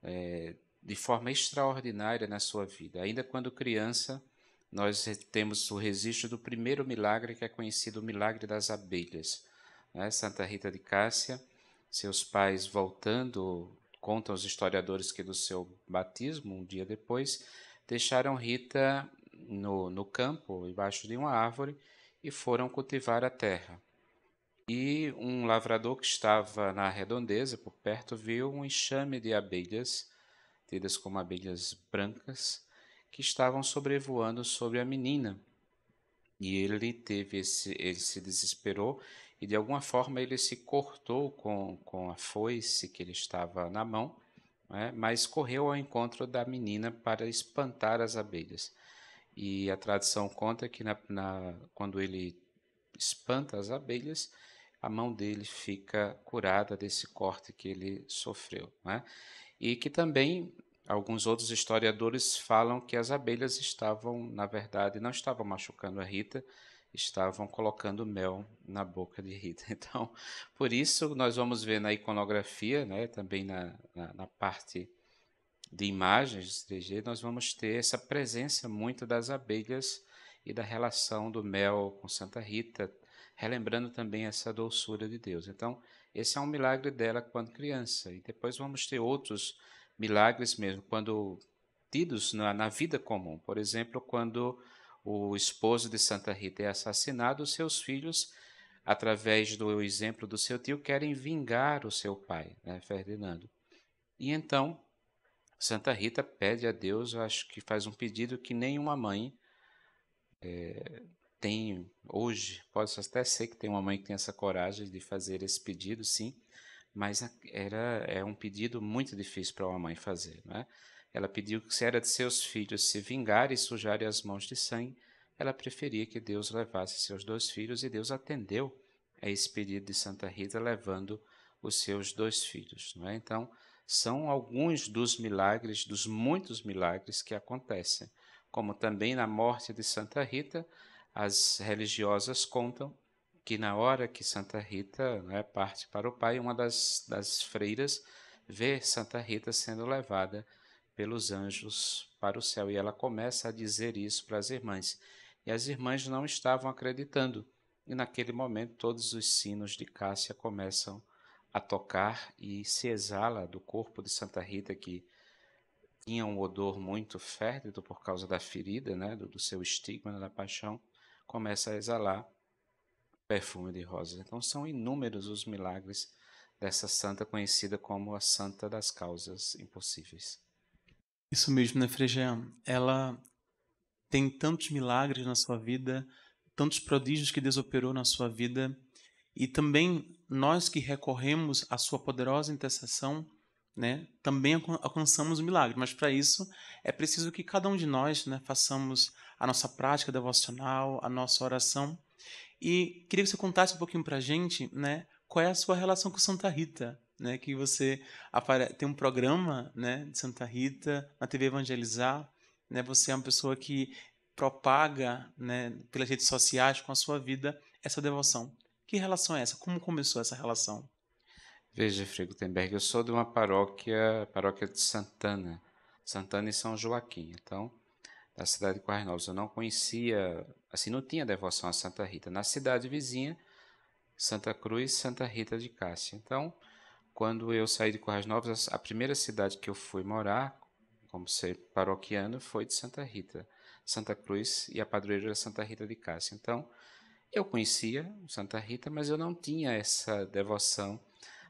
é, de forma extraordinária na sua vida. Ainda quando criança, nós temos o registro do primeiro milagre, que é conhecido o milagre das abelhas. Né? Santa Rita de Cássia, seus pais voltando, contam os historiadores que do seu batismo, um dia depois, deixaram Rita no, no campo, embaixo de uma árvore, e foram cultivar a terra. E um lavrador que estava na redondeza, por perto, viu um enxame de abelhas, tidas como abelhas brancas, que estavam sobrevoando sobre a menina. E ele teve esse, ele se desesperou e de alguma forma ele se cortou com, com a foice que ele estava na mão, né? mas correu ao encontro da menina para espantar as abelhas. E a tradição conta que na, na, quando ele espanta as abelhas, a mão dele fica curada desse corte que ele sofreu. Né? E que também alguns outros historiadores falam que as abelhas estavam, na verdade, não estavam machucando a Rita, estavam colocando mel na boca de Rita. Então, por isso, nós vamos ver na iconografia, né, também na, na, na parte de imagens de 3G, nós vamos ter essa presença muito das abelhas e da relação do mel com Santa Rita, relembrando também essa doçura de Deus. Então, esse é um milagre dela quando criança. E depois vamos ter outros milagres mesmo, quando tidos na, na vida comum. Por exemplo, quando o esposo de Santa Rita é assassinado, seus filhos, através do exemplo do seu tio, querem vingar o seu pai, né, Ferdinando. E então Santa Rita pede a Deus, eu acho que faz um pedido que nenhuma mãe é, tem hoje. Pode até ser que tem uma mãe que tem essa coragem de fazer esse pedido, sim, mas era é um pedido muito difícil para uma mãe fazer, né? Ela pediu que se era de seus filhos se vingarem e sujarem as mãos de sangue, ela preferia que Deus levasse seus dois filhos e Deus atendeu a esse pedido de Santa Rita, levando os seus dois filhos. Não é? Então, são alguns dos milagres, dos muitos milagres que acontecem. Como também na morte de Santa Rita, as religiosas contam que na hora que Santa Rita né, parte para o Pai, uma das, das freiras vê Santa Rita sendo levada pelos anjos para o céu. E ela começa a dizer isso para as irmãs. E as irmãs não estavam acreditando. E naquele momento todos os sinos de Cássia começam a tocar e se exala do corpo de Santa Rita, que tinha um odor muito fértil por causa da ferida, né, do, do seu estigma da paixão, começa a exalar perfume de rosas. Então são inúmeros os milagres dessa santa conhecida como a santa das causas impossíveis. Isso mesmo, né, Frejão? Ela tem tantos milagres na sua vida, tantos prodígios que Deus operou na sua vida, e também nós que recorremos à sua poderosa intercessão, né, também alcançamos o milagre. Mas para isso é preciso que cada um de nós né, façamos a nossa prática devocional, a nossa oração. E queria que você contasse um pouquinho para a gente né, qual é a sua relação com Santa Rita. Né, que você tem um programa né, de Santa Rita na TV Evangelizar. Né, você é uma pessoa que propaga né, pelas redes sociais com a sua vida essa devoção. Que relação é essa? Como começou essa relação? Veja, Frei Gutenberg, eu sou de uma paróquia, paróquia de Santana, Santana e São Joaquim, então, da cidade de Quais. Eu não conhecia, assim, não tinha devoção a Santa Rita. Na cidade vizinha, Santa Cruz, Santa Rita de Cássia. Então, quando eu saí de Quais Novos, a primeira cidade que eu fui morar, como ser paroquiano, foi de Santa Rita, Santa Cruz, e a padroeira era Santa Rita de Cássia. Então, eu conhecia Santa Rita, mas eu não tinha essa devoção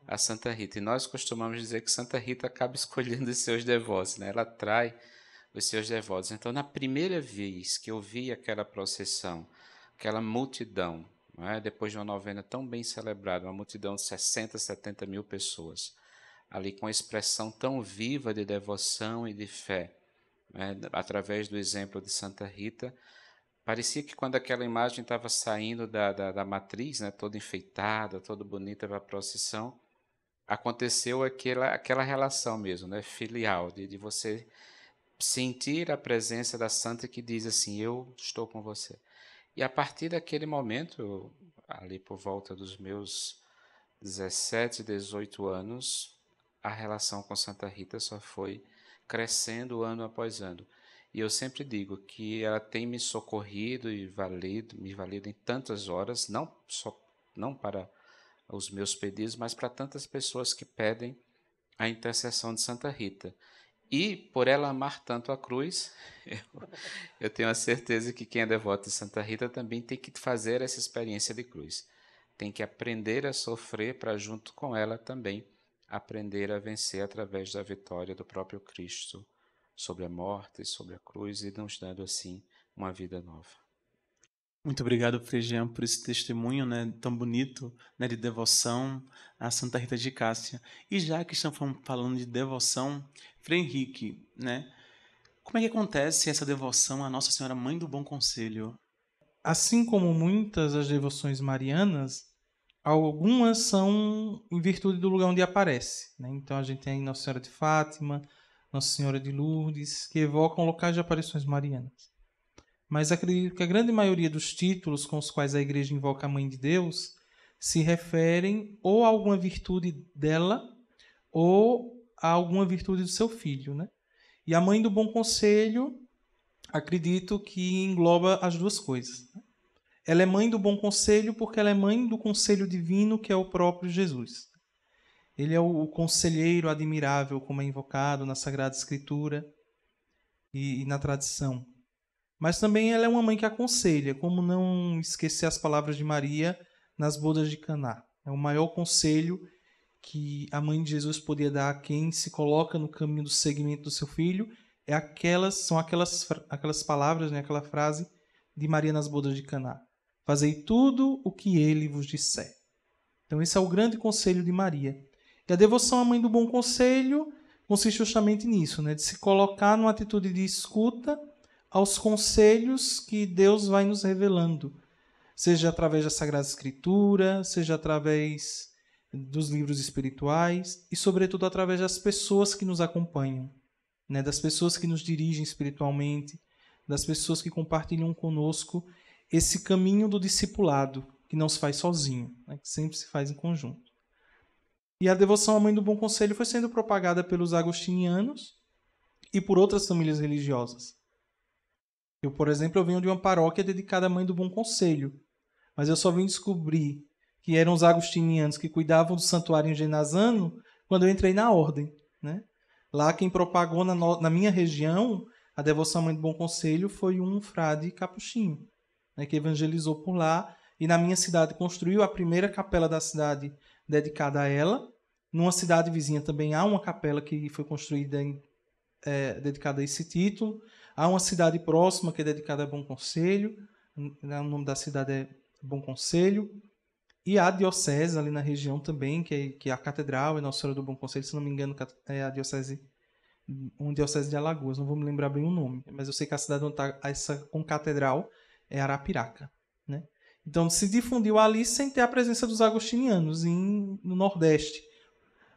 a Santa Rita. E nós costumamos dizer que Santa Rita acaba escolhendo os seus devotos, né? ela atrai os seus devotos. Então, na primeira vez que eu vi aquela procissão, aquela multidão, é? depois de uma novena tão bem celebrada, uma multidão de 60, 70 mil pessoas, ali com a expressão tão viva de devoção e de fé, é? através do exemplo de Santa Rita, Parecia que quando aquela imagem estava saindo da, da, da, matriz, né, toda enfeitada, toda bonita para a procissão, aconteceu aquela, aquela relação mesmo, né, filial, de, de você sentir a presença da santa que diz assim: Eu estou com você. E a partir daquele momento, ali por volta dos meus 17, 18 anos, a relação com Santa Rita só foi crescendo ano após ano. E eu sempre digo que ela tem me socorrido e valido, me valido em tantas horas, não só não para os meus pedidos, mas para tantas pessoas que pedem a intercessão de Santa Rita. E por ela amar tanto a cruz, eu, eu tenho a certeza que quem é devoto de Santa Rita também tem que fazer essa experiência de cruz. Tem que aprender a sofrer para, junto com ela também, aprender a vencer através da vitória do próprio Cristo sobre a morte, sobre a cruz e nos dando assim uma vida nova. Muito obrigado, Frei por esse testemunho né, tão bonito né, de devoção a Santa Rita de Cássia. E já que estamos falando de devoção, Frei Henrique, né, como é que acontece essa devoção à Nossa Senhora Mãe do Bom Conselho? Assim como muitas das devoções marianas, algumas são em virtude do lugar onde aparece. Né? Então a gente tem Nossa Senhora de Fátima, Nossa Senhora de Lourdes, que evocam locais de aparições marianas. Mas acredito que a grande maioria dos títulos com os quais a igreja invoca a Mãe de Deus se referem ou a alguma virtude dela ou a alguma virtude do seu filho. Né? E a Mãe do Bom Conselho, acredito que engloba as duas coisas. Né? Ela é mãe do bom conselho porque ela é mãe do conselho divino que é o próprio Jesus. Ele é o conselheiro admirável, como é invocado na Sagrada Escritura e, e na tradição. Mas também ela é uma mãe que aconselha, como não esquecer as palavras de Maria nas bodas de Caná. É o maior conselho que a mãe de Jesus podia dar a quem se coloca no caminho do seguimento do seu filho. É aquelas são aquelas aquelas palavras, né, aquela frase de Maria nas bodas de Caná. Fazei tudo o que ele vos disser. Então, esse é o grande conselho de Maria. E a devoção à mãe do bom conselho consiste justamente nisso, né? de se colocar numa atitude de escuta aos conselhos que Deus vai nos revelando, seja através da Sagrada Escritura, seja através dos livros espirituais e, sobretudo, através das pessoas que nos acompanham, né? das pessoas que nos dirigem espiritualmente, das pessoas que compartilham conosco esse caminho do discipulado, que não se faz sozinho, né? que sempre se faz em conjunto. E a devoção à Mãe do Bom Conselho foi sendo propagada pelos agostinianos e por outras famílias religiosas. Eu, por exemplo, eu venho de uma paróquia dedicada à Mãe do Bom Conselho, mas eu só vim descobrir que eram os agostinianos que cuidavam do santuário genazano quando eu entrei na ordem. Né? Lá quem propagou na, na minha região a devoção à Mãe do Bom Conselho foi um frade capuchinho né, que evangelizou por lá, e na minha cidade construiu a primeira capela da cidade dedicada a ela. Numa cidade vizinha também há uma capela que foi construída em, é, dedicada a esse título. Há uma cidade próxima que é dedicada a Bom Conselho, né, o nome da cidade é Bom Conselho. E há diocese ali na região também, que é, que é a catedral, é Nossa Senhora do Bom Conselho, se não me engano, é a diocese, uma diocese de Alagoas, não vou me lembrar bem o nome, mas eu sei que a cidade onde está essa concatedral é Arapiraca. Então se difundiu ali sem ter a presença dos agostinianos em, no Nordeste.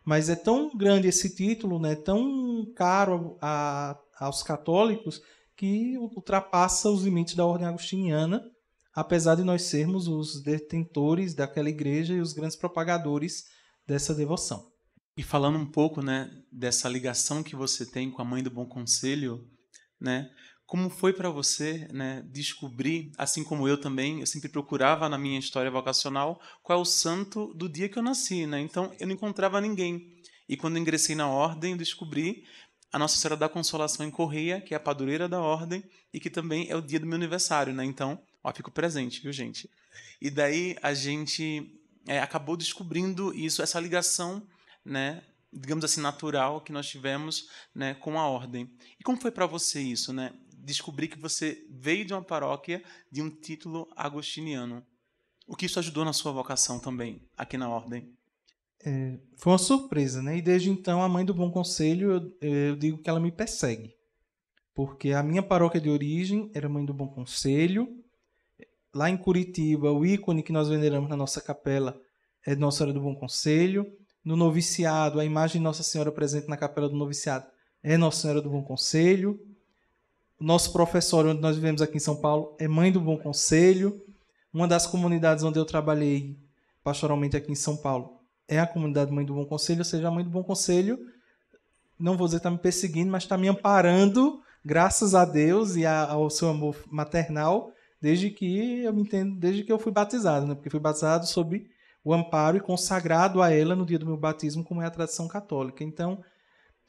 Mas é tão grande esse título, né, tão caro a, aos católicos, que ultrapassa os limites da ordem agostiniana, apesar de nós sermos os detentores daquela igreja e os grandes propagadores dessa devoção. E falando um pouco né, dessa ligação que você tem com a Mãe do Bom Conselho, né, como foi para você né, descobrir, assim como eu também, eu sempre procurava na minha história vocacional qual é o santo do dia que eu nasci, né? Então eu não encontrava ninguém. E quando ingressei na ordem, descobri a Nossa Senhora da Consolação em Correia, que é a padroeira da ordem e que também é o dia do meu aniversário, né? Então, ó, fico presente, viu, gente? E daí a gente é, acabou descobrindo isso, essa ligação, né? digamos assim natural que nós tivemos né, com a ordem. E como foi para você isso, né? Descobri que você veio de uma paróquia de um título agostiniano. O que isso ajudou na sua vocação também, aqui na Ordem? É, foi uma surpresa, né? E desde então, a Mãe do Bom Conselho, eu, eu digo que ela me persegue. Porque a minha paróquia de origem era Mãe do Bom Conselho. Lá em Curitiba, o ícone que nós veneramos na nossa capela é Nossa Senhora do Bom Conselho. No noviciado, a imagem de Nossa Senhora presente na capela do noviciado é Nossa Senhora do Bom Conselho O nosso professor, onde nós vivemos aqui em São Paulo, é Mãe do Bom Conselho. Uma das comunidades onde eu trabalhei pastoralmente aqui em São Paulo é a comunidade Mãe do Bom Conselho, ou seja, a Mãe do Bom Conselho, não vou dizer está me perseguindo, mas está me amparando, graças a Deus e ao seu amor maternal, desde que eu me entendo, desde que eu fui batizado, né? Porque fui batizado sob o amparo e consagrado a ela no dia do meu batismo, como é a tradição católica. Então,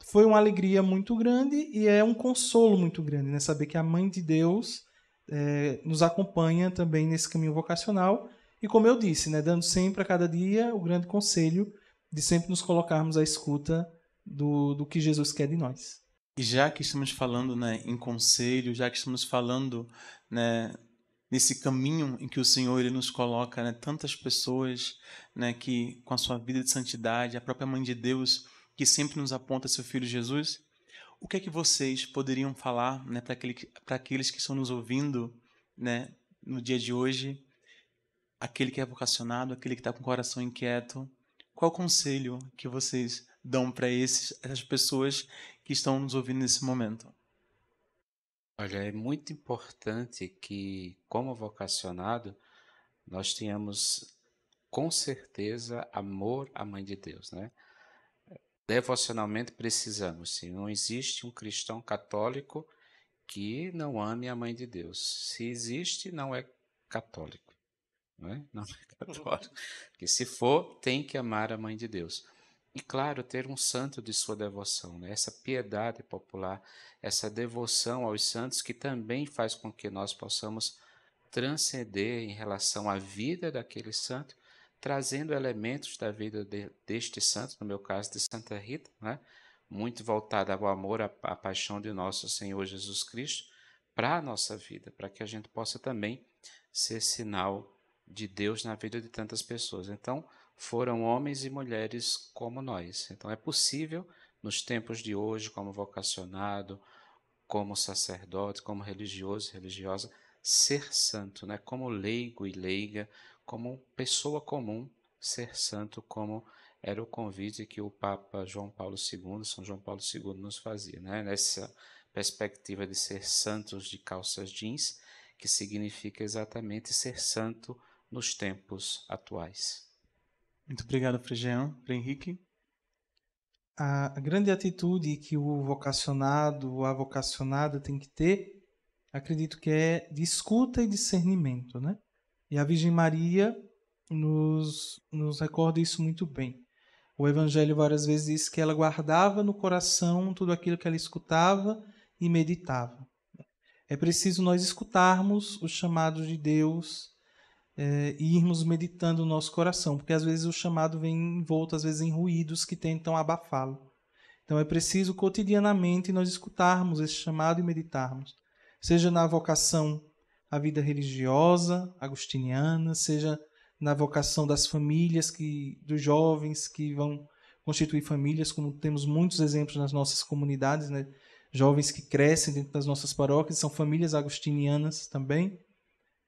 foi uma alegria muito grande e é um consolo muito grande, né? Saber que a Mãe de Deus é, nos acompanha também nesse caminho vocacional e, como eu disse, né? Dando sempre a cada dia o grande conselho de sempre nos colocarmos à escuta do, do que Jesus quer de nós. E já que estamos falando né, em conselho, já que estamos falando né, nesse caminho em que o Senhor ele nos coloca né, tantas pessoas né, que com a sua vida de santidade, a própria Mãe de Deus que sempre nos aponta seu Filho Jesus, o que é que vocês poderiam falar né, para aquele, aqueles que estão nos ouvindo né, no dia de hoje, aquele que é vocacionado, aquele que está com o coração inquieto, qual conselho que vocês dão para essas pessoas que estão nos ouvindo nesse momento? Olha, é muito importante que, como vocacionado, nós tenhamos com certeza amor à Mãe de Deus, né? Devocionalmente precisamos, sim. Não existe um cristão católico que não ame a Mãe de Deus. Se existe, não é católico. Não é, não é católico. Porque se for, tem que amar a Mãe de Deus. E claro, ter um santo de sua devoção, né? essa piedade popular, essa devoção aos santos que também faz com que nós possamos transcender em relação à vida daquele santo, trazendo elementos da vida de, deste santo, no meu caso de Santa Rita, né? muito voltada ao amor, à, à paixão de nosso Senhor Jesus Cristo, para a nossa vida, para que a gente possa também ser sinal de Deus na vida de tantas pessoas. Então, foram homens e mulheres como nós. Então é possível, nos tempos de hoje, como vocacionado, como sacerdote, como religioso, religiosa, ser santo, né? como leigo e leiga, como pessoa comum, ser santo, como era o convite que o Papa João Paulo II, São João Paulo II, nos fazia. Né? Nessa perspectiva de ser santos de calças jeans, que significa exatamente ser santo nos tempos atuais. Muito obrigado, Frejean. Para Henrique. A grande atitude que o vocacionado ou a vocacionada tem que ter, acredito que é de escuta e discernimento, né? E a Virgem Maria nos, nos recorda isso muito bem. O Evangelho várias vezes diz que ela guardava no coração tudo aquilo que ela escutava e meditava. É preciso nós escutarmos os chamados de Deus é, e irmos meditando o nosso coração, porque às vezes o chamado vem envolto, às vezes em ruídos que tentam abafá-lo. Então é preciso cotidianamente nós escutarmos esse chamado e meditarmos, seja na vocação à vida religiosa agustiniana, seja na vocação das famílias que dos jovens que vão constituir famílias, como temos muitos exemplos nas nossas comunidades, né? Jovens que crescem dentro das nossas paróquias, são famílias agustinianas também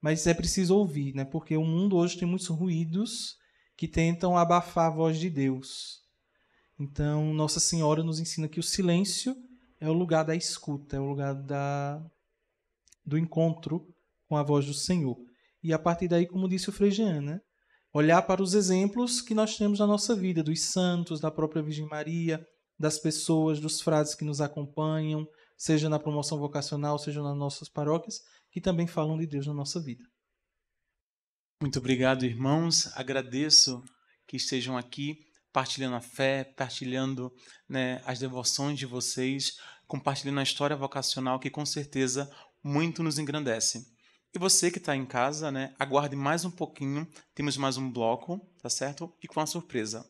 mas é preciso ouvir, né? Porque o mundo hoje tem muitos ruídos que tentam abafar a voz de Deus. Então, Nossa Senhora nos ensina que o silêncio é o lugar da escuta, é o lugar da, do encontro com a voz do Senhor. E a partir daí, como disse o Frei Jean, né? olhar para os exemplos que nós temos na nossa vida, dos santos, da própria Virgem Maria, das pessoas, dos frades que nos acompanham, seja na promoção vocacional, seja nas nossas paróquias, que também falam de Deus na nossa vida. Muito obrigado, irmãos. Agradeço que estejam aqui partilhando a fé, partilhando né, as devoções de vocês, compartilhando a história vocacional que com certeza muito nos engrandece. E você que está em casa, né, aguarde mais um pouquinho, temos mais um bloco, tá certo? E com a surpresa.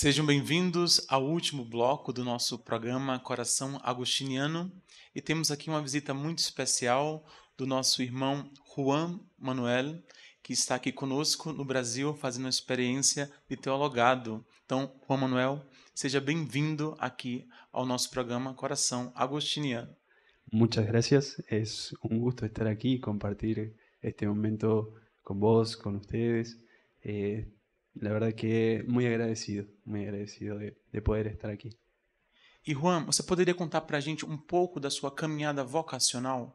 Sejam bem-vindos ao último bloco do nosso programa Coração Agostiniano e temos aqui uma visita muito especial do nosso irmão Juan Manuel, que está aqui conosco no Brasil fazendo uma experiência de teologado. Então, Juan Manuel, seja bem-vindo aqui ao nosso programa Coração Agostiniano. Muchas gracias, es un gusto estar aquí y compartir este momento con vos, con ustedes. Eh, la verdad que muy agradecido, muy agradecido de, de poder estar aqui. E Juan, você poderia contar para a gente um pouco da sua caminhada vocacional?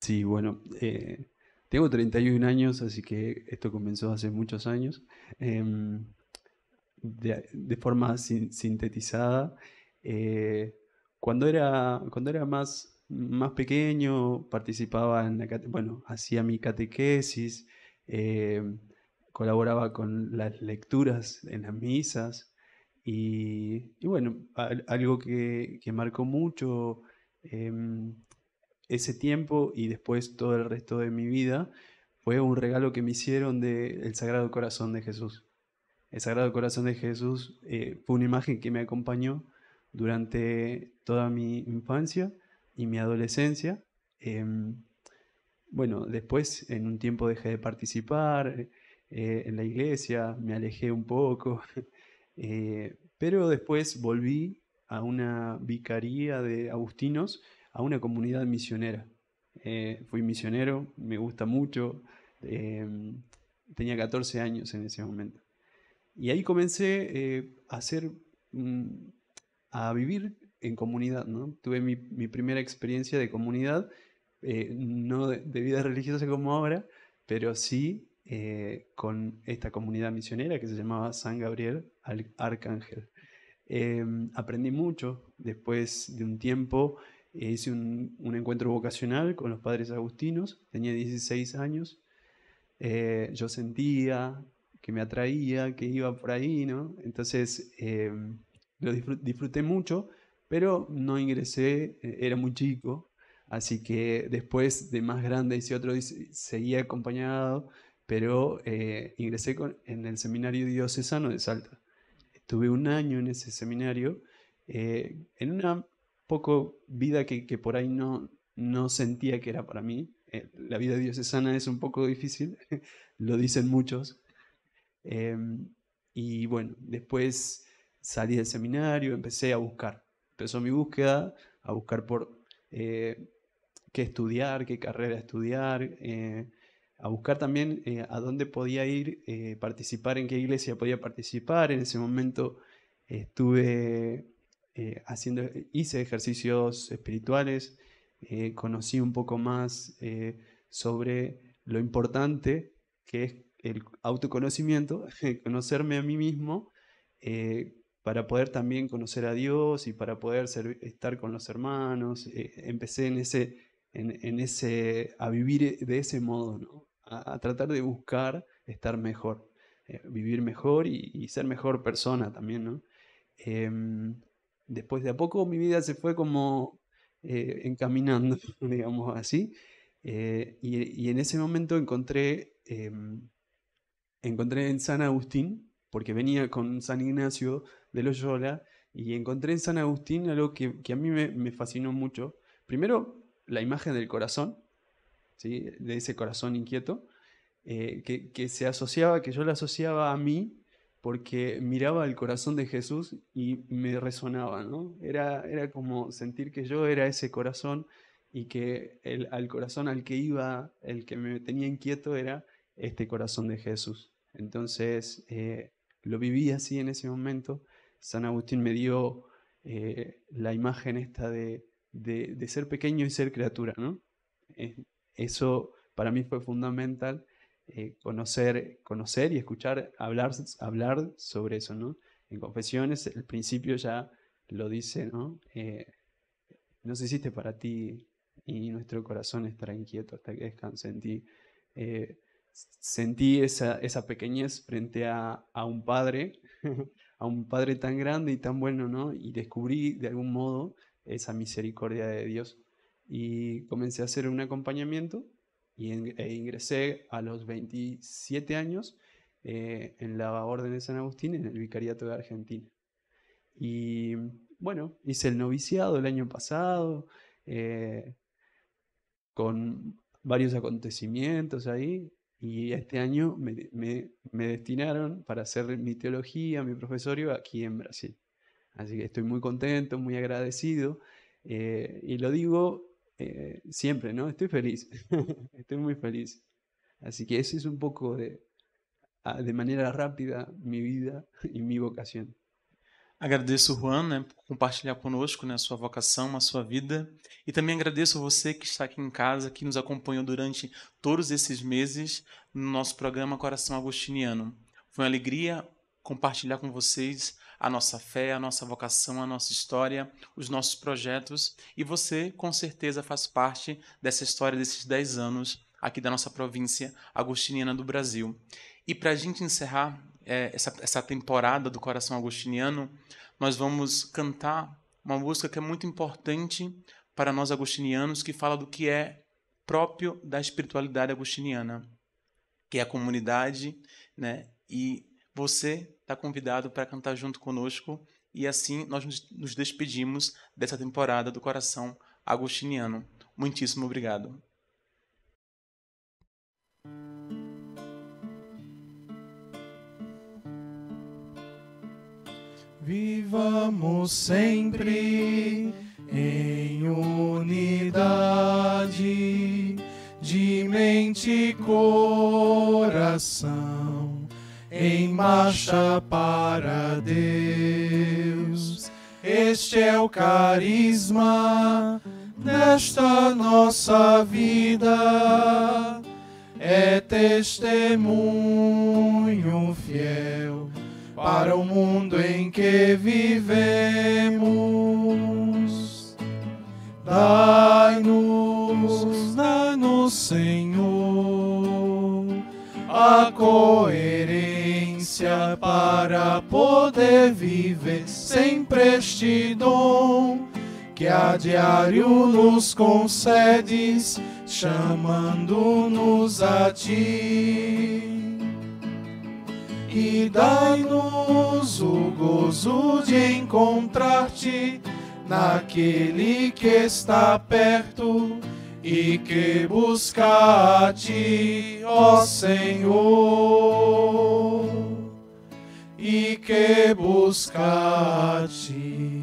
Sí, bueno, eh, tengo 31 años, así que esto comenzó hace muchos años. Em, de, de forma sin- sintetizada, eh, cuando era, cuando era más, más pequeño, participaba en la, bueno, hacía mi catequesis, eh, colaboraba con las lecturas en las misas y, bueno, al- algo que, que marcó mucho em, ese tiempo y después todo el resto de mi vida fue un regalo que me hicieron del Sagrado Corazón de Jesús. El Sagrado Corazón de Jesús eh, fue una imagen que me acompañó durante toda mi infancia y mi adolescencia. Em, bueno, después en un tiempo dejé de participar eh, en la iglesia, me alejé un poco, eh, pero después volví a una vicaría de agustinos, a una comunidad misionera. Eh, fui misionero, me gusta mucho, em, tenía 14 años en ese momento. Y ahí comencé a hacer, mm, a vivir en comunidad. Tuve mi, primera experiencia de comunidad, no de, de vida religiosa como ahora, pero sí eh, con esta comunidad misionera que se llamaba San Gabriel Arcángel. Em, aprendí mucho, después de un tiempo eh, hice un, un encuentro vocacional con los padres agustinos, tenía 16 años, eh, yo sentía que me atraía, que iba por ahí, ¿no? Entonces em, lo disfrut- disfruté mucho, pero no ingresé, eh, era muy chico, así que después de más grande hice otro, seguía acompañado, pero eh, ingresé con- en el seminario diocesano de Salta. Estuve un año en ese seminario, eh, en una poco vida que, que por ahí no, no sentía que era para mí. Eh, la vida diocesana es un poco difícil, lo dicen muchos. Em, y bueno, después salí del seminario, empecé a buscar. Empezó mi búsqueda, a buscar por eh, qué estudiar, qué carrera estudiar, eh, a buscar también eh, a dónde podía ir, eh, participar, en qué iglesia podía participar. En ese momento estuve eh, haciendo, hice ejercicios espirituales, eh, conocí un poco más eh, sobre lo importante que es el autoconocimiento, conocerme a mí mismo, eh, para poder también conocer a Dios y para poder estar con los hermanos. Eh, empecé en ese, en, ese, a vivir de ese modo, ¿no? a, tratar de buscar estar mejor, eh, vivir mejor y, ser mejor persona también. ¿no? Em, después de a poco mi vida se fue como eh, encaminando, digamos así, eh, y, y en ese momento encontré, em, encontré en San Agustín, porque venía con San Ignacio de Loyola, y encontré en San Agustín algo que, que a mí me fascinó mucho. Primero, la imagen del corazón, ¿sí? de ese corazón inquieto, eh, que, que se asociaba, que yo la asociaba a mí, porque miraba el corazón de Jesús y me resonaba, ¿no? Era, era como sentir que yo era ese corazón y que el, al corazón al que iba, el que me tenía inquieto era este corazón de Jesús. Entonces eh, lo viví así en ese momento. San Agustín me dio eh, la imagen esta de, de, de ser pequeño y ser criatura, ¿no? Eh, eso para mí fue fundamental eh, conocer, conocer y escuchar hablar, hablar sobre eso, ¿no? En confesiones, el principio ya lo dice, ¿no? Eh, nos hiciste para ti y nuestro corazón estará inquieto hasta que descanse en ti. Eh, sentí esa, esa pequeñez frente a, a un padre, a un padre tan grande y tan bueno, ¿no? Y descubrí de algún modo esa misericordia de Dios. Y comencé a hacer un acompañamiento e ingresé a los 27 años eh, en la Orden de San Agustín en el Vicariato de Argentina. Y bueno, hice el noviciado el año pasado, eh, con varios acontecimientos ahí, y este año me, me, destinaron para hacer mi teología, mi profesorio aquí en Brasil. Así que estoy muy contento, muy agradecido, eh, y lo digo eh, siempre, ¿no? Estoy feliz, estoy muy feliz. Así que ese es un poco de, ah, de manera rápida mi vida e minha vocação. Agradeço, Juan, né, por compartilhar conosco né, a sua vocação, a sua vida. E também agradeço você que está aqui em casa, que nos acompanhou durante todos esses meses no nosso programa Coração Agostiniano. Foi uma alegria compartilhar com vocês a nossa fé, a nossa vocação, a nossa história, os nossos projetos. E você, com certeza, faz parte dessa história desses 10 anos aqui da nossa província agostiniana do Brasil. E para a gente encerrar é, essa, essa temporada do Coração Agostiniano, nós vamos cantar uma música que é muito importante para nós agostinianos, que fala do que é próprio da espiritualidade agostiniana, que é a comunidade, né? E você está convidado para cantar junto conosco e assim nós nos despedimos dessa temporada do Coração Agostiniano. Muitíssimo obrigado. Vivamos sempre em unidade de mente e coração, em marcha para Deus. Este é o carisma desta nossa vida, é testemunho fiel para o mundo em que vivemos. Dai-nos, dai-nos, Senhor, a coerência para poder viver sempre este dom que a diário nos concedes, chamando-nos a ti. E dai-nos o gozo de encontrar-te naquele que está perto e que busca a ti, ó Senhor, e que busca a ti.